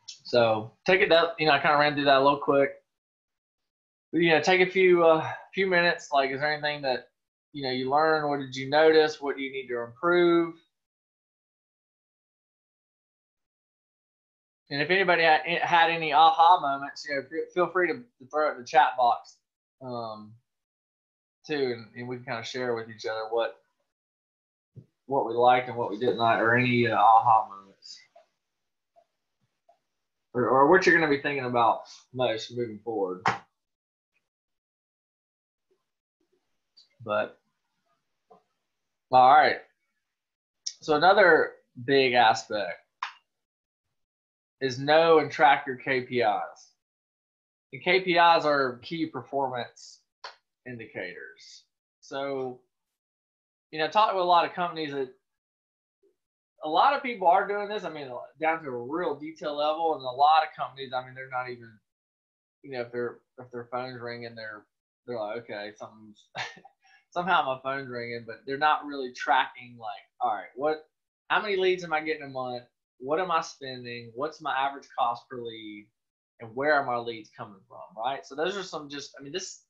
So take it that, you know, I kind of ran through that a little quick. But, you know, take a few, uh, few minutes. Like, is there anything that, you know, you learned? What did you notice? What do you need to improve? And if anybody had, any aha moments, you know, feel free to, to throw it in the chat box um, too, and, and, we can kind of share with each other what what we liked and what we didn't like, or any uh, aha moments, or, or what you're going to be thinking about most moving forward. But all right, so another big aspect is know and track your KPIs. The KPIs are key performance indicators. So, you know, talking with a lot of companies that a lot of people are doing this. I mean, down to a real detail level, and a lot of companies. I mean, they're not even, you know, if their if their phone's ringing, they're they're like, okay, something's [laughs] somehow my phone's ringing, but they're not really tracking. Like, all right, what, how many leads am I getting a month? What am I spending? What's my average cost per lead? And where are my leads coming from? Right. So those are some just, I mean, this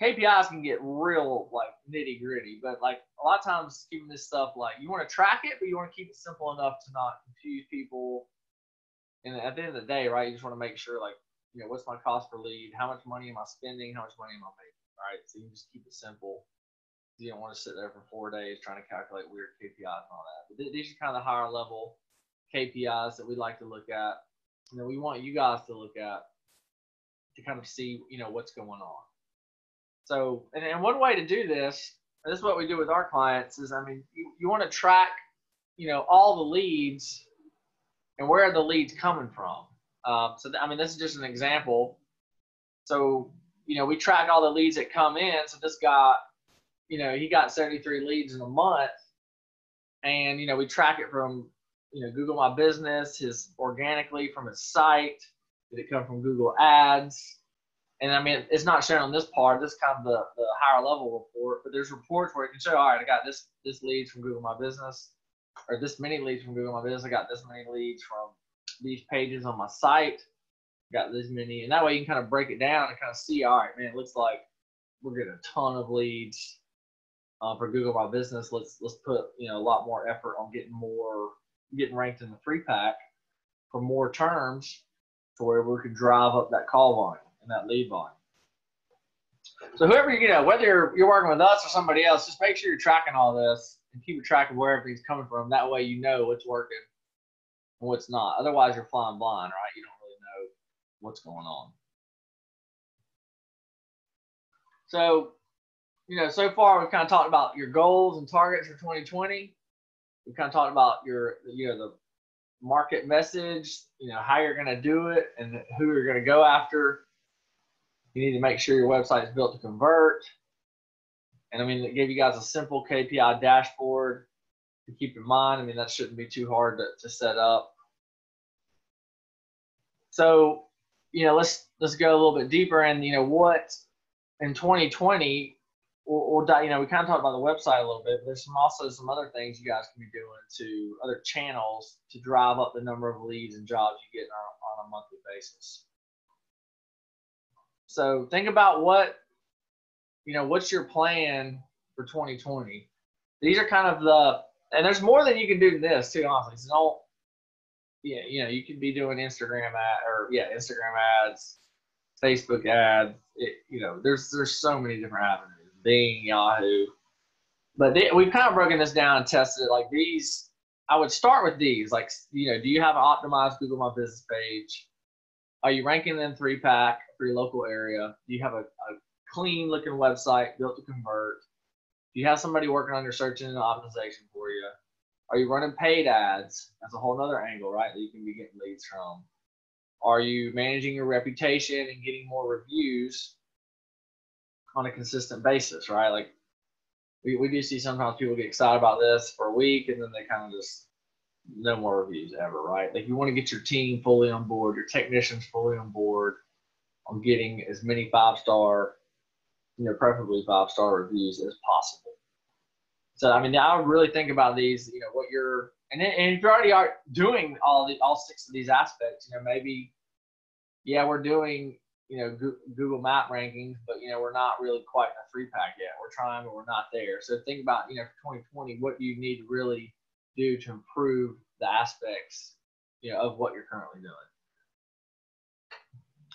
KPIs can get real like nitty gritty, but like a lot of times keeping this stuff like you want to track it, but you want to keep it simple enough to not confuse people. And at the end of the day, right, you just want to make sure like, you know, what's my cost per lead? How much money am I spending? How much money am I making? Right. So you just keep it simple. You don't want to sit there for four days trying to calculate weird KPIs and all that. But these are kind of the higher level KPIs that we like to look at, and then we want you guys to look at to kind of see, you know, what's going on. So, and, and one way to do this, this is what we do with our clients, is I mean, you, you want to track, you know, all the leads and where are the leads coming from. Um, so, th- I mean, this is just an example. So, you know, we track all the leads that come in. So this guy, you know, he got 73 leads in a month. And, you know, we track it from you know, Google My Business, his organically from his site, Did it come from Google Ads? And I mean, it's not shown on this part. This is kind of the, the higher level report, but there's reports where it can show, all right, I got this this leads from Google My Business, or this many leads from Google My Business. I got this many leads from these pages on my site. Got this many, and that way you can kind of break it down and kind of see, all right, man, it looks like we're getting a ton of leads uh, for Google My Business. Let's let's put you know a lot more effort on getting more getting ranked in the three pack for more terms, to where we can drive up that call volume and that lead volume. So whoever you know, whether you're, you're working with us or somebody else, just make sure you're tracking all this and keep track of where everything's coming from. That way you know what's working and what's not. Otherwise you're flying blind, right? You don't really know what's going on. So, you know, so far we've kind of talked about your goals and targets for 2020. We've kind of talked about your, you know, the market message, you know, how you're going to do it and who you're going to go after. You need to make sure your website is built to convert. And I mean, it gave you guys a simple KPI dashboard to keep in mind. I mean, that shouldn't be too hard to, to set up. So, you know, let's let's go a little bit deeper and you know what in 2020 or, you know we kind of talked about the website a little bit but there's some also some other things you guys can be doing to other channels to drive up the number of leads and jobs you get on, on a monthly basis. So think about what you know what's your plan for 2020 these are kind of the and there's more than you can do than this too honestly. So don't yeah you know you can be doing instagram ad or yeah instagram ads facebook ads it, you know there's there's so many different avenues Bing, Yahoo. But they, we've kind of broken this down and tested it. Like these, I would start with these. Like, you know, do you have an optimized Google My Business page? Are you ranking in three pack for your local area? Do you have a, a clean looking website built to convert? Do you have somebody working on your search engine optimization for you? Are you running paid ads? That's a whole other angle, right? That you can be getting leads from. Are you managing your reputation and getting more reviews? On a consistent basis, right? Like we, we do see sometimes people get excited about this for a week and then they kind of just no more reviews ever, right? Like you want to get your team fully on board, your technicians fully on board on getting as many five star, you know, preferably five star reviews as possible. So I mean, I would really think about these, you know, what you're and, and if you're already are doing all the all six of these aspects, you know, maybe yeah, we're doing you know Google Map rankings, but you know we're not really quite in a three pack yet. We're trying, but we're not there. So think about you know for 2020, what do you need to really do to improve the aspects you know of what you're currently doing.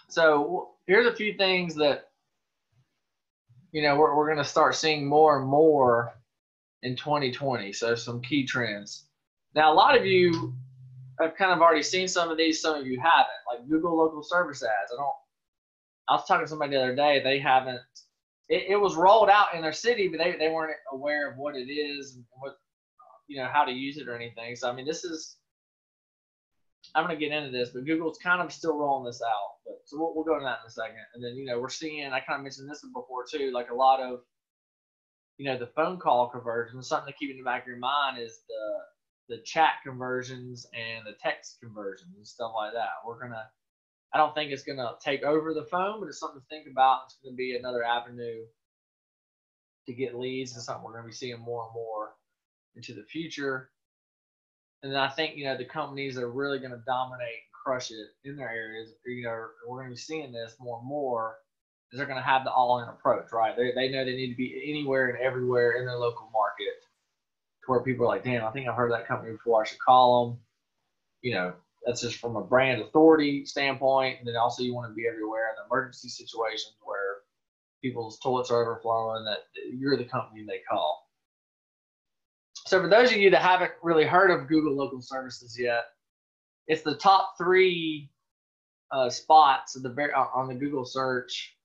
So here's a few things that you know we're we're going to start seeing more and more in 2020. So some key trends. Now a lot of you have kind of already seen some of these. Some of you haven't, like Google local service ads. I don't I was talking to somebody the other day. They haven't. It, it, was rolled out in their city, but they, they weren't aware of what it is and what you know how to use it or anything. So I mean, this is. I'm to get into this, but Google's kind of still rolling this out. But so we'll, we'll go into that in a second. And then you know we're seeing. I kind of mentioned this before too. Like a lot of. You know the phone call conversions. Something to keep in the back of your mind is the the chat conversions and the text conversions and stuff like that. We're gonna I don't think it's going to take over the phone, but it's something to think about. It's going to be another avenue to get leads and something we're going to be seeing more and more into the future. And then I think, you know, the companies that are really going to dominate and crush it in their areas, you know, we're going to be seeing this more and more is they're going to have the all in approach, right? They, they know they need to be anywhere and everywhere in their local market to where people are like, damn, I think I've heard that company before. I should call them. You know, that's just from a brand authority standpoint. And then also you want to be everywhere in the emergency situations where people's toilets are overflowing that you're the company they call. So for those of you that haven't really heard of Google Local Services yet, it's the top three uh, spots the, uh, on the Google search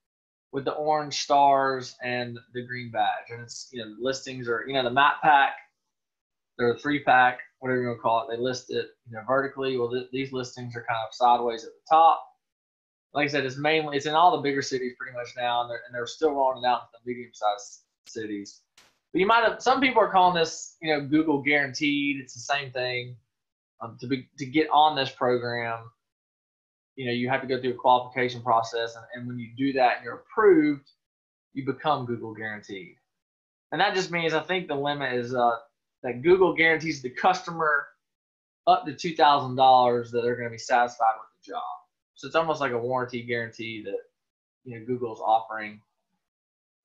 with the orange stars and the green badge. And it's, you know, listings are, you know, the map pack, they're a three pack, whatever you want to call it. They list it, you know, vertically. Well, th- these listings are kind of sideways at the top. Like I said, it's mainly it's in all the bigger cities pretty much now, and they're and they're still rolling it out in the medium-sized cities. But you might have some people are calling this, you know, Google guaranteed. It's the same thing. Um, to be to get on this program, you know, you have to go through a qualification process. And, and when you do that and you're approved, you become Google guaranteed. And that just means I think the limit is uh, that Google guarantees the customer up to $2,000 that they're going to be satisfied with the job. So it's almost like a warranty guarantee that you know Google's offering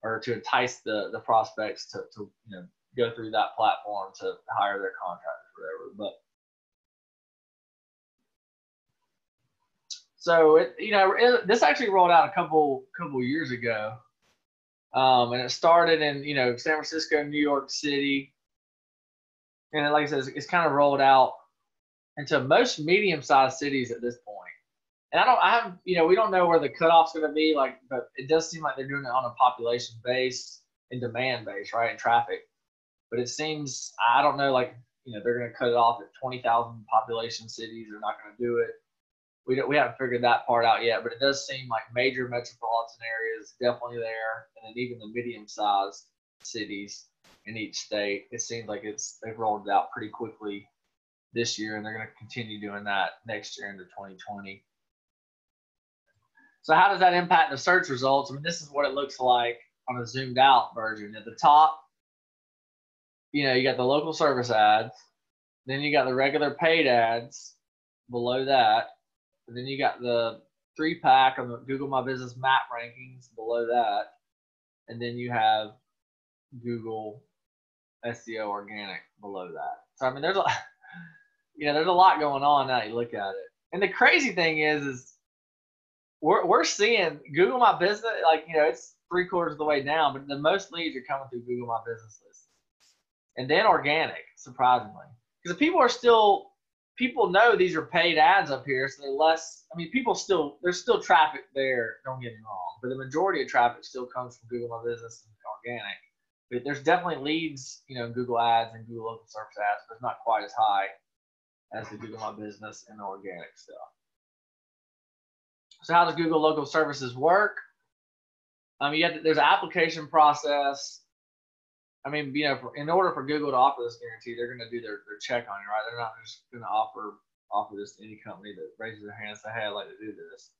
or to entice the the prospects to, to you know go through that platform to hire their contractors or whatever. But so it you know it, this actually rolled out a couple couple years ago, um, and it started in you know San Francisco, New York City, and like I said, it's, it's kind of rolled out into most medium-sized cities at this point. And I don't, I have, you know, we don't know where the cutoff's going to be, like, but it does seem like they're doing it on a population base and demand base, right, and traffic. But it seems, I don't know, like, you know, they're going to cut it off at 20,000 population cities. They're not going to do it. We don't, we haven't figured that part out yet, but it does seem like major metropolitan areas definitely there, and then even the medium-sized cities in each state. It seems like it's they've rolled it out pretty quickly this year, and they're going to continue doing that next year into 2020. So how does that impact the search results? I mean, this is what it looks like on a zoomed out version. At the top, you know, you got the local service ads, then you got the regular paid ads below that, and then you got the three pack of the Google My Business map rankings below that, and then you have Google SEO organic below that. So I mean, there's a [laughs] you know, there's a lot going on now you look at it. And the crazy thing is, is we're, we're seeing Google My Business, like, you know, it's three quarters of the way down, but the most leads are coming through Google My Business list. And then organic, surprisingly. Because people are still, people know these are paid ads up here, so they're less, I mean, people still, there's still traffic there, don't get me wrong, but the majority of traffic still comes from Google My Business and organic. There's definitely leads, you know, in Google Ads and Google Local Service Ads, but it's not quite as high as the Google My Business and the organic stuff. So how does Google Local Services work? Um, you have to, there's an application process. I mean, you know, for, in order for Google to offer this guarantee, they're going to do their, their check on you, right? They're not just going to offer offer this to any company that raises their hand and say, "Hey, I'd like to do this."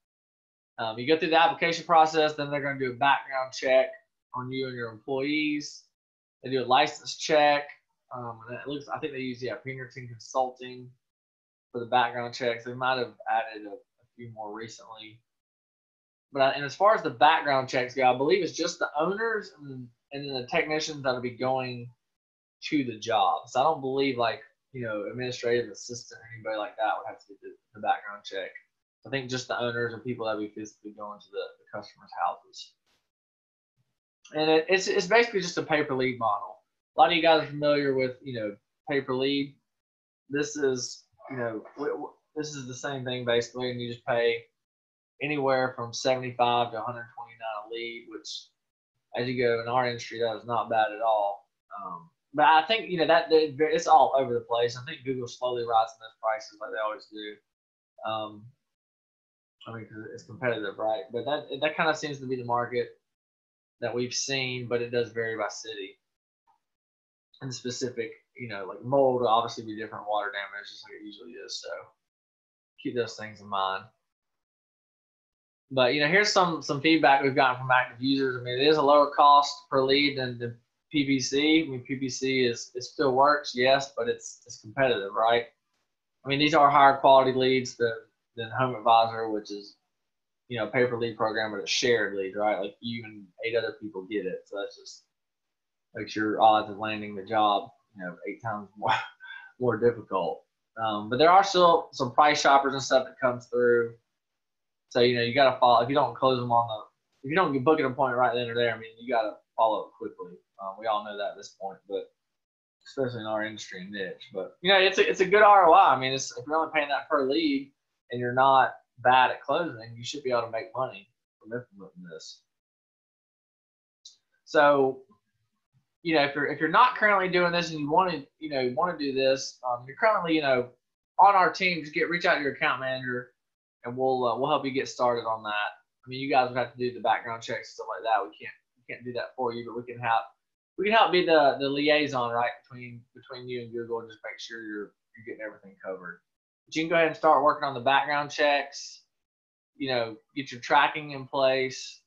Um, you go through the application process, then they're going to do a background check on you and your employees. They do a license check. Um, and it looks, I think they use yeah, Pinkerton Consulting for the background checks. They might have added a, a few more recently. But I, and as far as the background checks go, I believe it's just the owners and, and then the technicians that'll be going to the job. So I don't believe like you know administrative assistant or anybody like that would have to do the, the background check. I think just the owners and people that be physically going to the, the customers' houses. And it, it's it's basically just a pay per lead model. A lot of you guys are familiar with you know pay per lead. This is you know, w- w- this is the same thing basically, and you just pay anywhere from 75 to 129 a lead, which, as you go in our industry, that is not bad at all. Um, but I think you know that, it's all over the place. I think Google's slowly rising those prices like they always do. Um, I mean, it's competitive, right? But that that kind of seems to be the market that we've seen, but it does vary by city and specific you know, like mold will obviously be different water damage, just like it usually is. So keep those things in mind. But you know, here's some some feedback we've gotten from active users. I mean, it is a lower cost per lead than the PPC. I mean, PPC is it still works, yes, but it's it's competitive, right? I mean, these are higher quality leads than than Home Advisor, which is you know pay per lead program, but a shared lead, right? Like you and eight other people get it, so that's just makes your odds of landing the job you know eight times [laughs] more more difficult. Um, but there are still some price shoppers and stuff that comes through. So you know you got to follow. If you don't close them on the, if you don't book an appointment right then or there, I mean you got to follow up quickly. Um, we all know that at this point, but especially in our industry and niche. But you know it's a it's a good ROI. I mean, it's if you're only paying that per lead and you're not bad at closing, you should be able to make money from implementing this. So you know, if you're if you're not currently doing this and you want to, you know, you want to do this, um, you're currently, you know, on our team. Just get reach out to your account manager, and we'll uh, we'll help you get started on that. I mean, you guys would have to do the background checks and stuff like that. We can't we can't do that for you, but we can help. We can help be the the liaison right between between you and Google, and just make sure you're you're getting everything covered. You can go ahead and start working on the background checks. you know, get your tracking in place.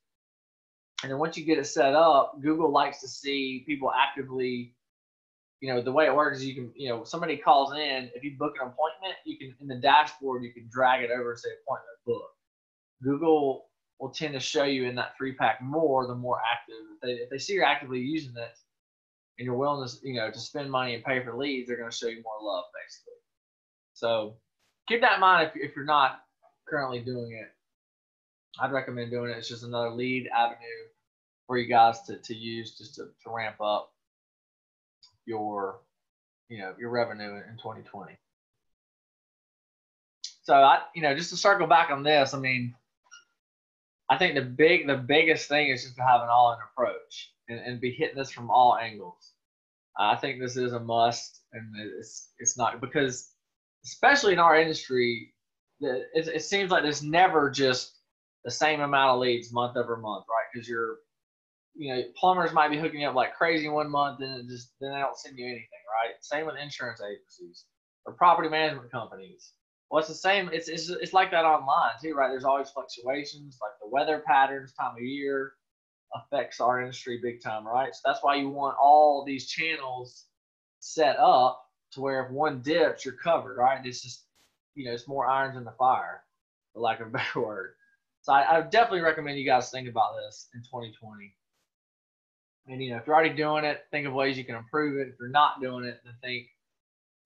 And then once you get it set up, Google likes to see people actively, you know, the way it works is you can, you know, somebody calls in, if you book an appointment, you can, in the dashboard, you can drag it over and say appointment book. Google will tend to show you in that three pack more the more active. If they, if they see you're actively using it and you're willing to, you know, to spend money and pay for leads, they're going to show you more love, basically. So keep that in mind if, if you're not currently doing it. I'd recommend doing it. It's just another lead avenue for you guys to, to use just to, to ramp up your you know your revenue in 2020. So I you know just to circle back on this, I mean I think the big the biggest thing is just to have an all-in approach and, and be hitting this from all angles. I think this is a must, and it's it's not because especially in our industry, it, it seems like there's never just the same amount of leads month over month, right? Because you're, you know, plumbers might be hooking up like crazy one month, and it just then they don't send you anything, right? Same with insurance agencies or property management companies. Well, it's the same. It's, it's it's like that online too, right? There's always fluctuations, like the weather patterns, time of year affects our industry big time, right? So that's why you want all these channels set up to where if one dips, you're covered, right? It's just, you know, it's more irons in the fire, for lack of a [laughs] better word. So I, I definitely recommend you guys think about this in 2020. And you know, if you're already doing it, think of ways you can improve it. If you're not doing it, then think,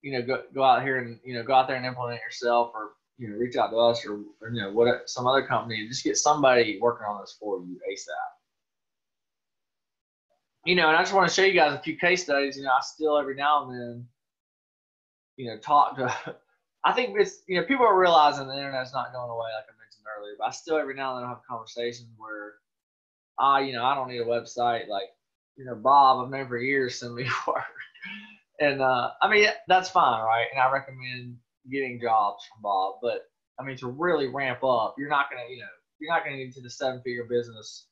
you know, go go out here and you know go out there and implement it yourself, or you know, reach out to us or, or you know what some other company. And just get somebody working on this for you ASAP you know, and I just want to show you guys a few case studies. You know, I still every now and then, you know, talk to. [laughs] I think it's you know people are realizing the internet's not going away like I mentioned earlier, but I still every now and then I have conversations where, ah, you know, I don't need a website. Like, you know, Bob, I've known for years, send me [laughs] work, and uh, I mean that's fine, right? And I recommend getting jobs from Bob, but I mean to really ramp up, you're not gonna, you know, you're not gonna get into the seven figure business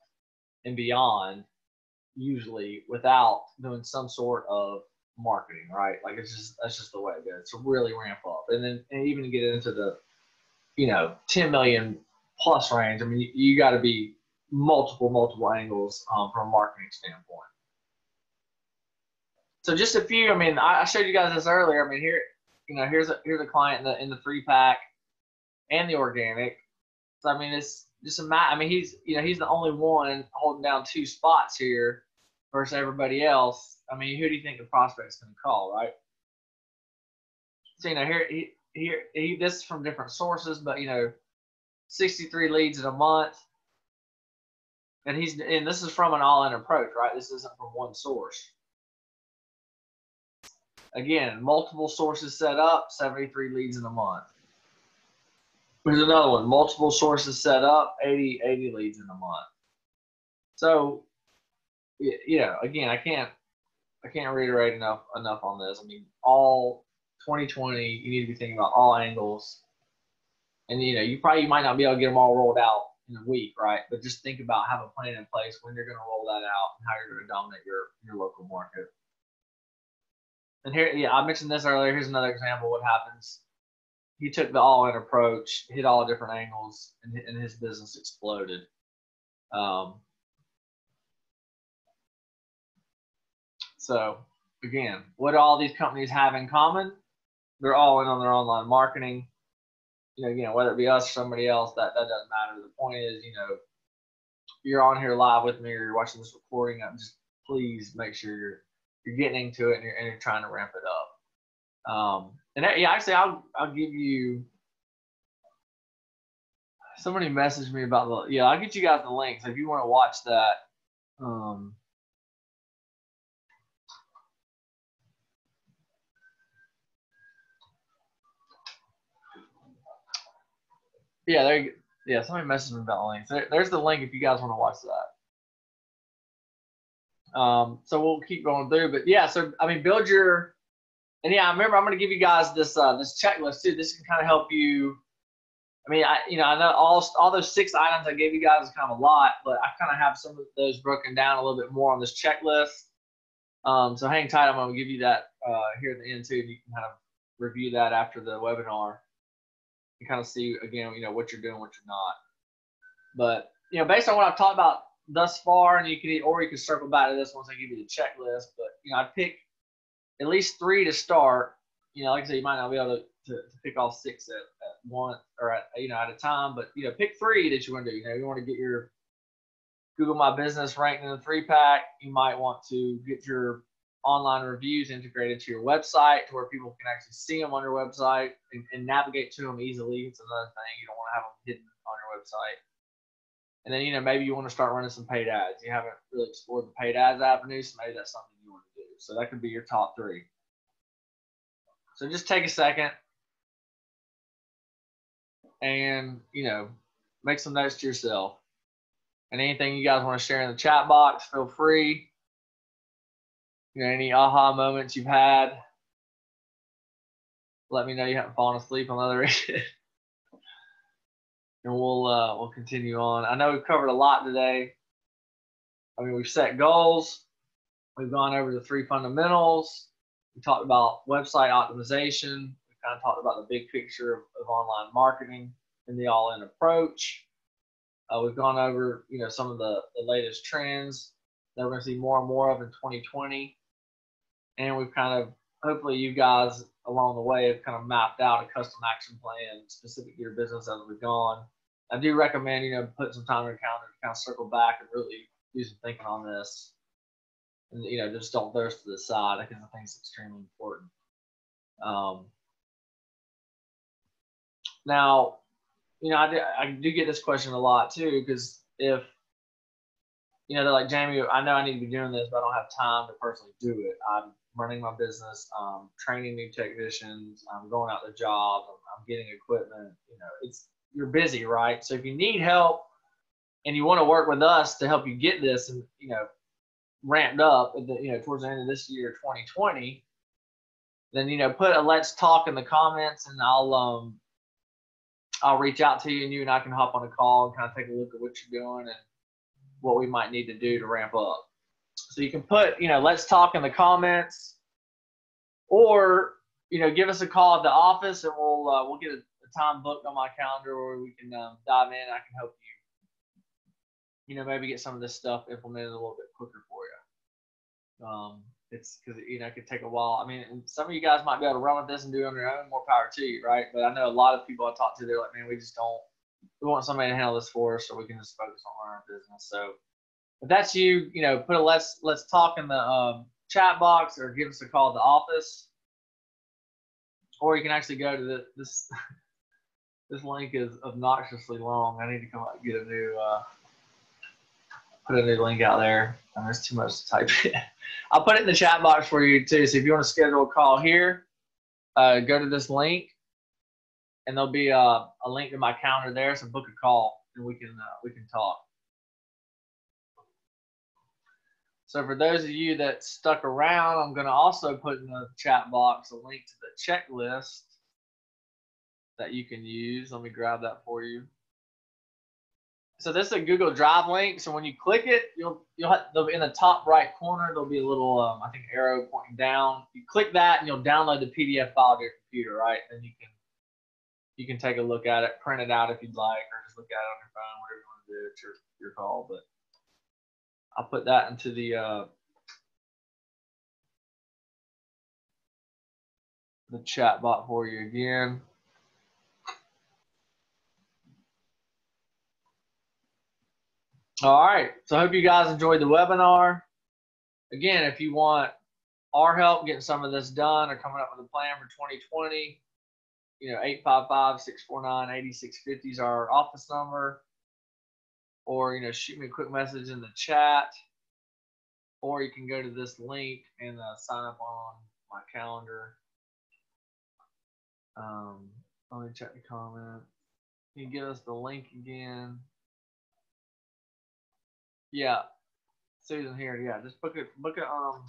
and beyond usually without doing some sort of marketing, right? Like it's just that's just the way it goes. To really ramp up, and then and even to get into the, you know, 10 million plus range. I mean, you, you got to be multiple multiple angles um, from a marketing standpoint. So just a few. I mean, I, I showed you guys this earlier. I mean, here, you know, here's a here's a client in the in the three pack and the organic. So I mean, it's just a matter. I mean, he's you know he's the only one holding down two spots here versus everybody else, I mean, who do you think the prospect's going to call, right? So you know, here here he, this is from different sources, but you know, 63 leads in a month, and he's and this is from an all-in approach, right? This isn't from one source. Again, multiple sources set up, 73 leads in a month. Here's another one, multiple sources set up, 80, 80 leads in a month. So you know, again, I can't I can't reiterate enough enough on this. I mean, all 2020, you need to be thinking about all angles, and you know, you probably might not be able to get them all rolled out in a week, right? But just think about have a plan in place when you're going to roll that out and how you're going to dominate your your local market. And here, yeah, I mentioned this earlier. Here's another example. What happens? He took the all-in approach, hit all different angles, and, and his business exploded. Um, So again, what all these companies have in common? They're all in on their online marketing. You know, you know, whether it be us or somebody else, that, that doesn't matter. The point is, you know, you're on here live with me or you're watching this recording, I'm just please make sure you're you're getting into it and you're, and you're trying to ramp it up. Um, and yeah, actually, I'll I'll give you. Somebody messaged me about the yeah. I'll get you guys the link. So if you want to watch that, um, Yeah, there. Yeah, somebody messaged me about the link. There, there's the link if you guys want to watch that. Um, so we'll keep going through, but yeah. So I mean, build your, and yeah, I remember I'm going to give you guys this uh, this checklist too. This can kind of help you. I mean, I you know I know all all those six items I gave you guys is kind of a lot, but I kind of have some of those broken down a little bit more on this checklist. Um, so hang tight. I'm going to give you that uh, here at the end too. and You can kind of review that after the webinar and kind of see again, you know, what you're doing, what you're not. But you know, based on what I've talked about thus far, and you can or you can circle back to this once I give you the checklist. But you know, I'd pick at least three to start. You know, like I said, you might not be able to, to, to pick all six at, at one or at you know at a time, but you know, pick three that you want to do. You know, you want to get your Google My Business ranked in the three pack. You might want to get your online reviews integrated to your website to where people can actually see them on your website and, and navigate to them easily. It's another thing. You don't want to have them hidden on your website. And then, you know, maybe you want to start running some paid ads. You haven't really explored the paid ads avenue, so maybe that's something you want to do. So that could be your top three. So just take a second and, you know, make some notes to yourself. And anything you guys want to share in the chat box, feel free. You know, any aha moments you've had. Let me know you haven't fallen asleep on the other [laughs] end and we'll uh, we'll continue on. I know we've covered a lot today. I mean, we've set goals. We've gone over the three fundamentals. We talked about website optimization. We kind of talked about the big picture of, of online marketing and the all-in approach. Uh, we've gone over, you know, some of the, the latest trends that we're going to see more and more of in 2020. And we've kind of, hopefully, you guys along the way have kind of mapped out a custom action plan specific to your business as we've gone. I do recommend, you know, putting some time in your calendar to kind of circle back and really do some thinking on this. And, you know, just don't thirst to the side. Think I think it's extremely important. Um, now, you know, I do, I do get this question a lot too, because if, you know, they're like, Jamie, I know I need to be doing this, but I don't have time to personally do it. I'm running my business, um, training new technicians, I'm going out to jobs, I'm, I'm getting equipment. You know, it's you're busy, right? So if you need help and you want to work with us to help you get this and you know ramped up, the, you know towards the end of this year, 2020, then you know put a let's talk in the comments and I'll um I'll reach out to you and you and I can hop on a call and kind of take a look at what you're doing and what we might need to do to ramp up. So you can put, you know, let's talk in the comments, or you know, give us a call at the office and we'll uh, we'll get a, a, time booked on my calendar where we can um, dive in. I can help you, you know, maybe get some of this stuff implemented a little bit quicker for you. Um, it's because you know it could take a while. I mean, some of you guys might be able to run with this and do it on your own. More power to you, right? But I know a lot of people I talk to, they're like, man, we just don't. We want somebody to handle this for us, so we can just focus on our own business. So if that's you, you know, put a let's let's talk in the um, chat box or give us a call at the office, or you can actually go to the, this. [laughs] this link is obnoxiously long. I need to come out and get a new uh, put a new link out there. And there's too much to type in. [laughs] I'll put it in the chat box for you too. So if you want to schedule a call here, uh, go to this link, and there'll be a, a link to my calendar there. So book a call, and we can uh, we can talk. So for those of you that stuck around, I'm going to also put in the chat box a link to the checklist that you can use. Let me grab that for you. So this is a Google Drive link. So when you click it, you'll you'll have, in the top right corner there'll be a little um, I think arrow pointing down. You click that and you'll download the PDF file to your computer, right? And you can you can take a look at it, print it out if you'd like, or just look at it on your phone, whatever you want to do. It's your your call, but I'll put that into the uh, the chat bot for you again. All right. So I hope you guys enjoyed the webinar. Again, if you want our help getting some of this done or coming up with a plan for 2020, you know, 855-649-8650 is our office number or you know shoot me a quick message in the chat or you can go to this link and uh, sign up on my calendar. Um, let me check the comment. Can you give us the link again. Yeah. Susan here. Yeah just book a book a um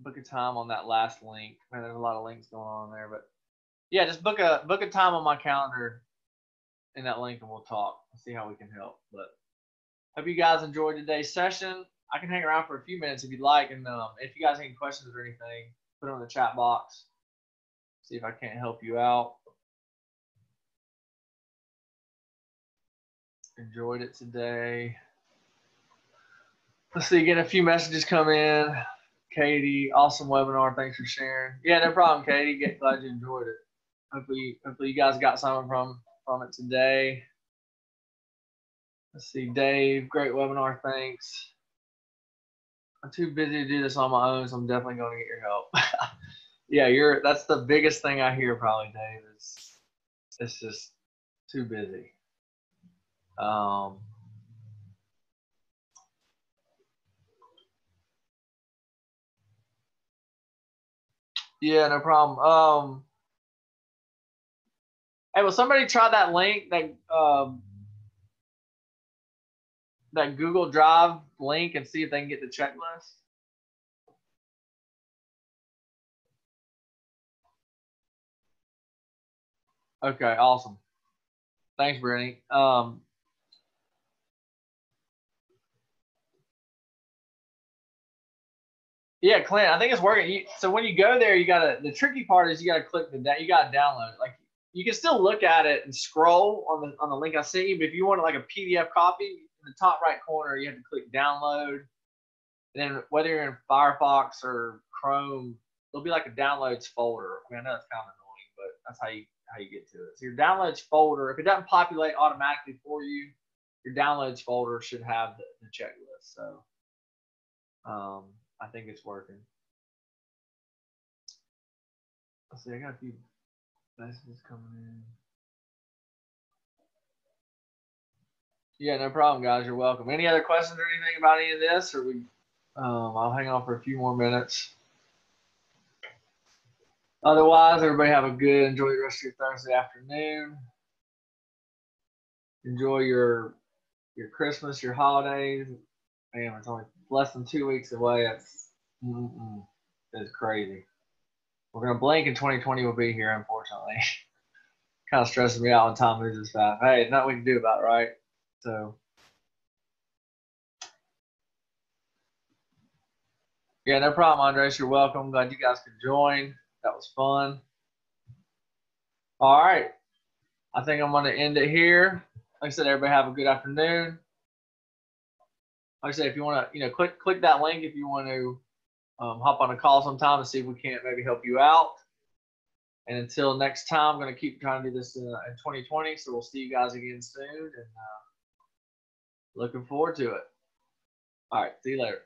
book a time on that last link. Man, there's a lot of links going on there but yeah just book a book a time on my calendar in that link and we'll talk and see how we can help. But hope you guys enjoyed today's session. I can hang around for a few minutes if you'd like. And um, if you guys have any questions or anything, put them in the chat box. See if I can't help you out. enjoyed it today. Let's see, getting a few messages come in. Katie, awesome webinar. Thanks for sharing. Yeah, no problem, Katie. Get glad you enjoyed it. Hopefully, hopefully you guys got something from from it today. Let's see, Dave, great webinar. Thanks. I'm too busy to do this on my own, so I'm definitely going to get your help. [laughs] yeah, you're. That's the biggest thing I hear probably, Dave. Is it's just too busy. Um, yeah, no problem. Um, hey, will somebody try that link that um, that Google Drive link and see if they can get the checklist? Okay, awesome. Thanks, Brittany. Um, yeah, Clint, I think it's working. You, so when you go there, you gotta. The tricky part is you gotta click the. You gotta download it. Like you can still look at it and scroll on the on the link I sent you, but if you want like a PDF copy, in the top right corner, you have to click download. And then whether you're in Firefox or Chrome, there'll be like a downloads folder. I mean, I know it's kind of annoying, but that's how you how you get to it. So your downloads folder, if it doesn't populate automatically for you, your downloads folder should have the, the checklist. So um, I think it's working. Let's see, I got a few messages coming in. Yeah, no problem, guys. You're welcome. Any other questions or anything about any of this, or we? Um, I'll hang on for a few more minutes. Otherwise, everybody have a good, enjoy the rest of your Thursday afternoon. Enjoy your your Christmas, your holidays. Damn, it's only less than two weeks away. It's it's crazy. We're gonna blink and 2020 will be here, unfortunately. [laughs] kind of stresses me out when time moves this. Hey, nothing we can do about it, right? So. Yeah, no problem, Andres. You're welcome. Glad you guys could join. That was fun. All right. I think I'm going to end it here. Like I said, everybody have a good afternoon. Like I said, if you want to, you know, click click that link if you want to um, hop on a call sometime and see if we can't maybe help you out. And until next time, I'm going to keep trying to do this in, in 2020. So we'll see you guys again soon. And uh, looking forward to it. All right. See you later.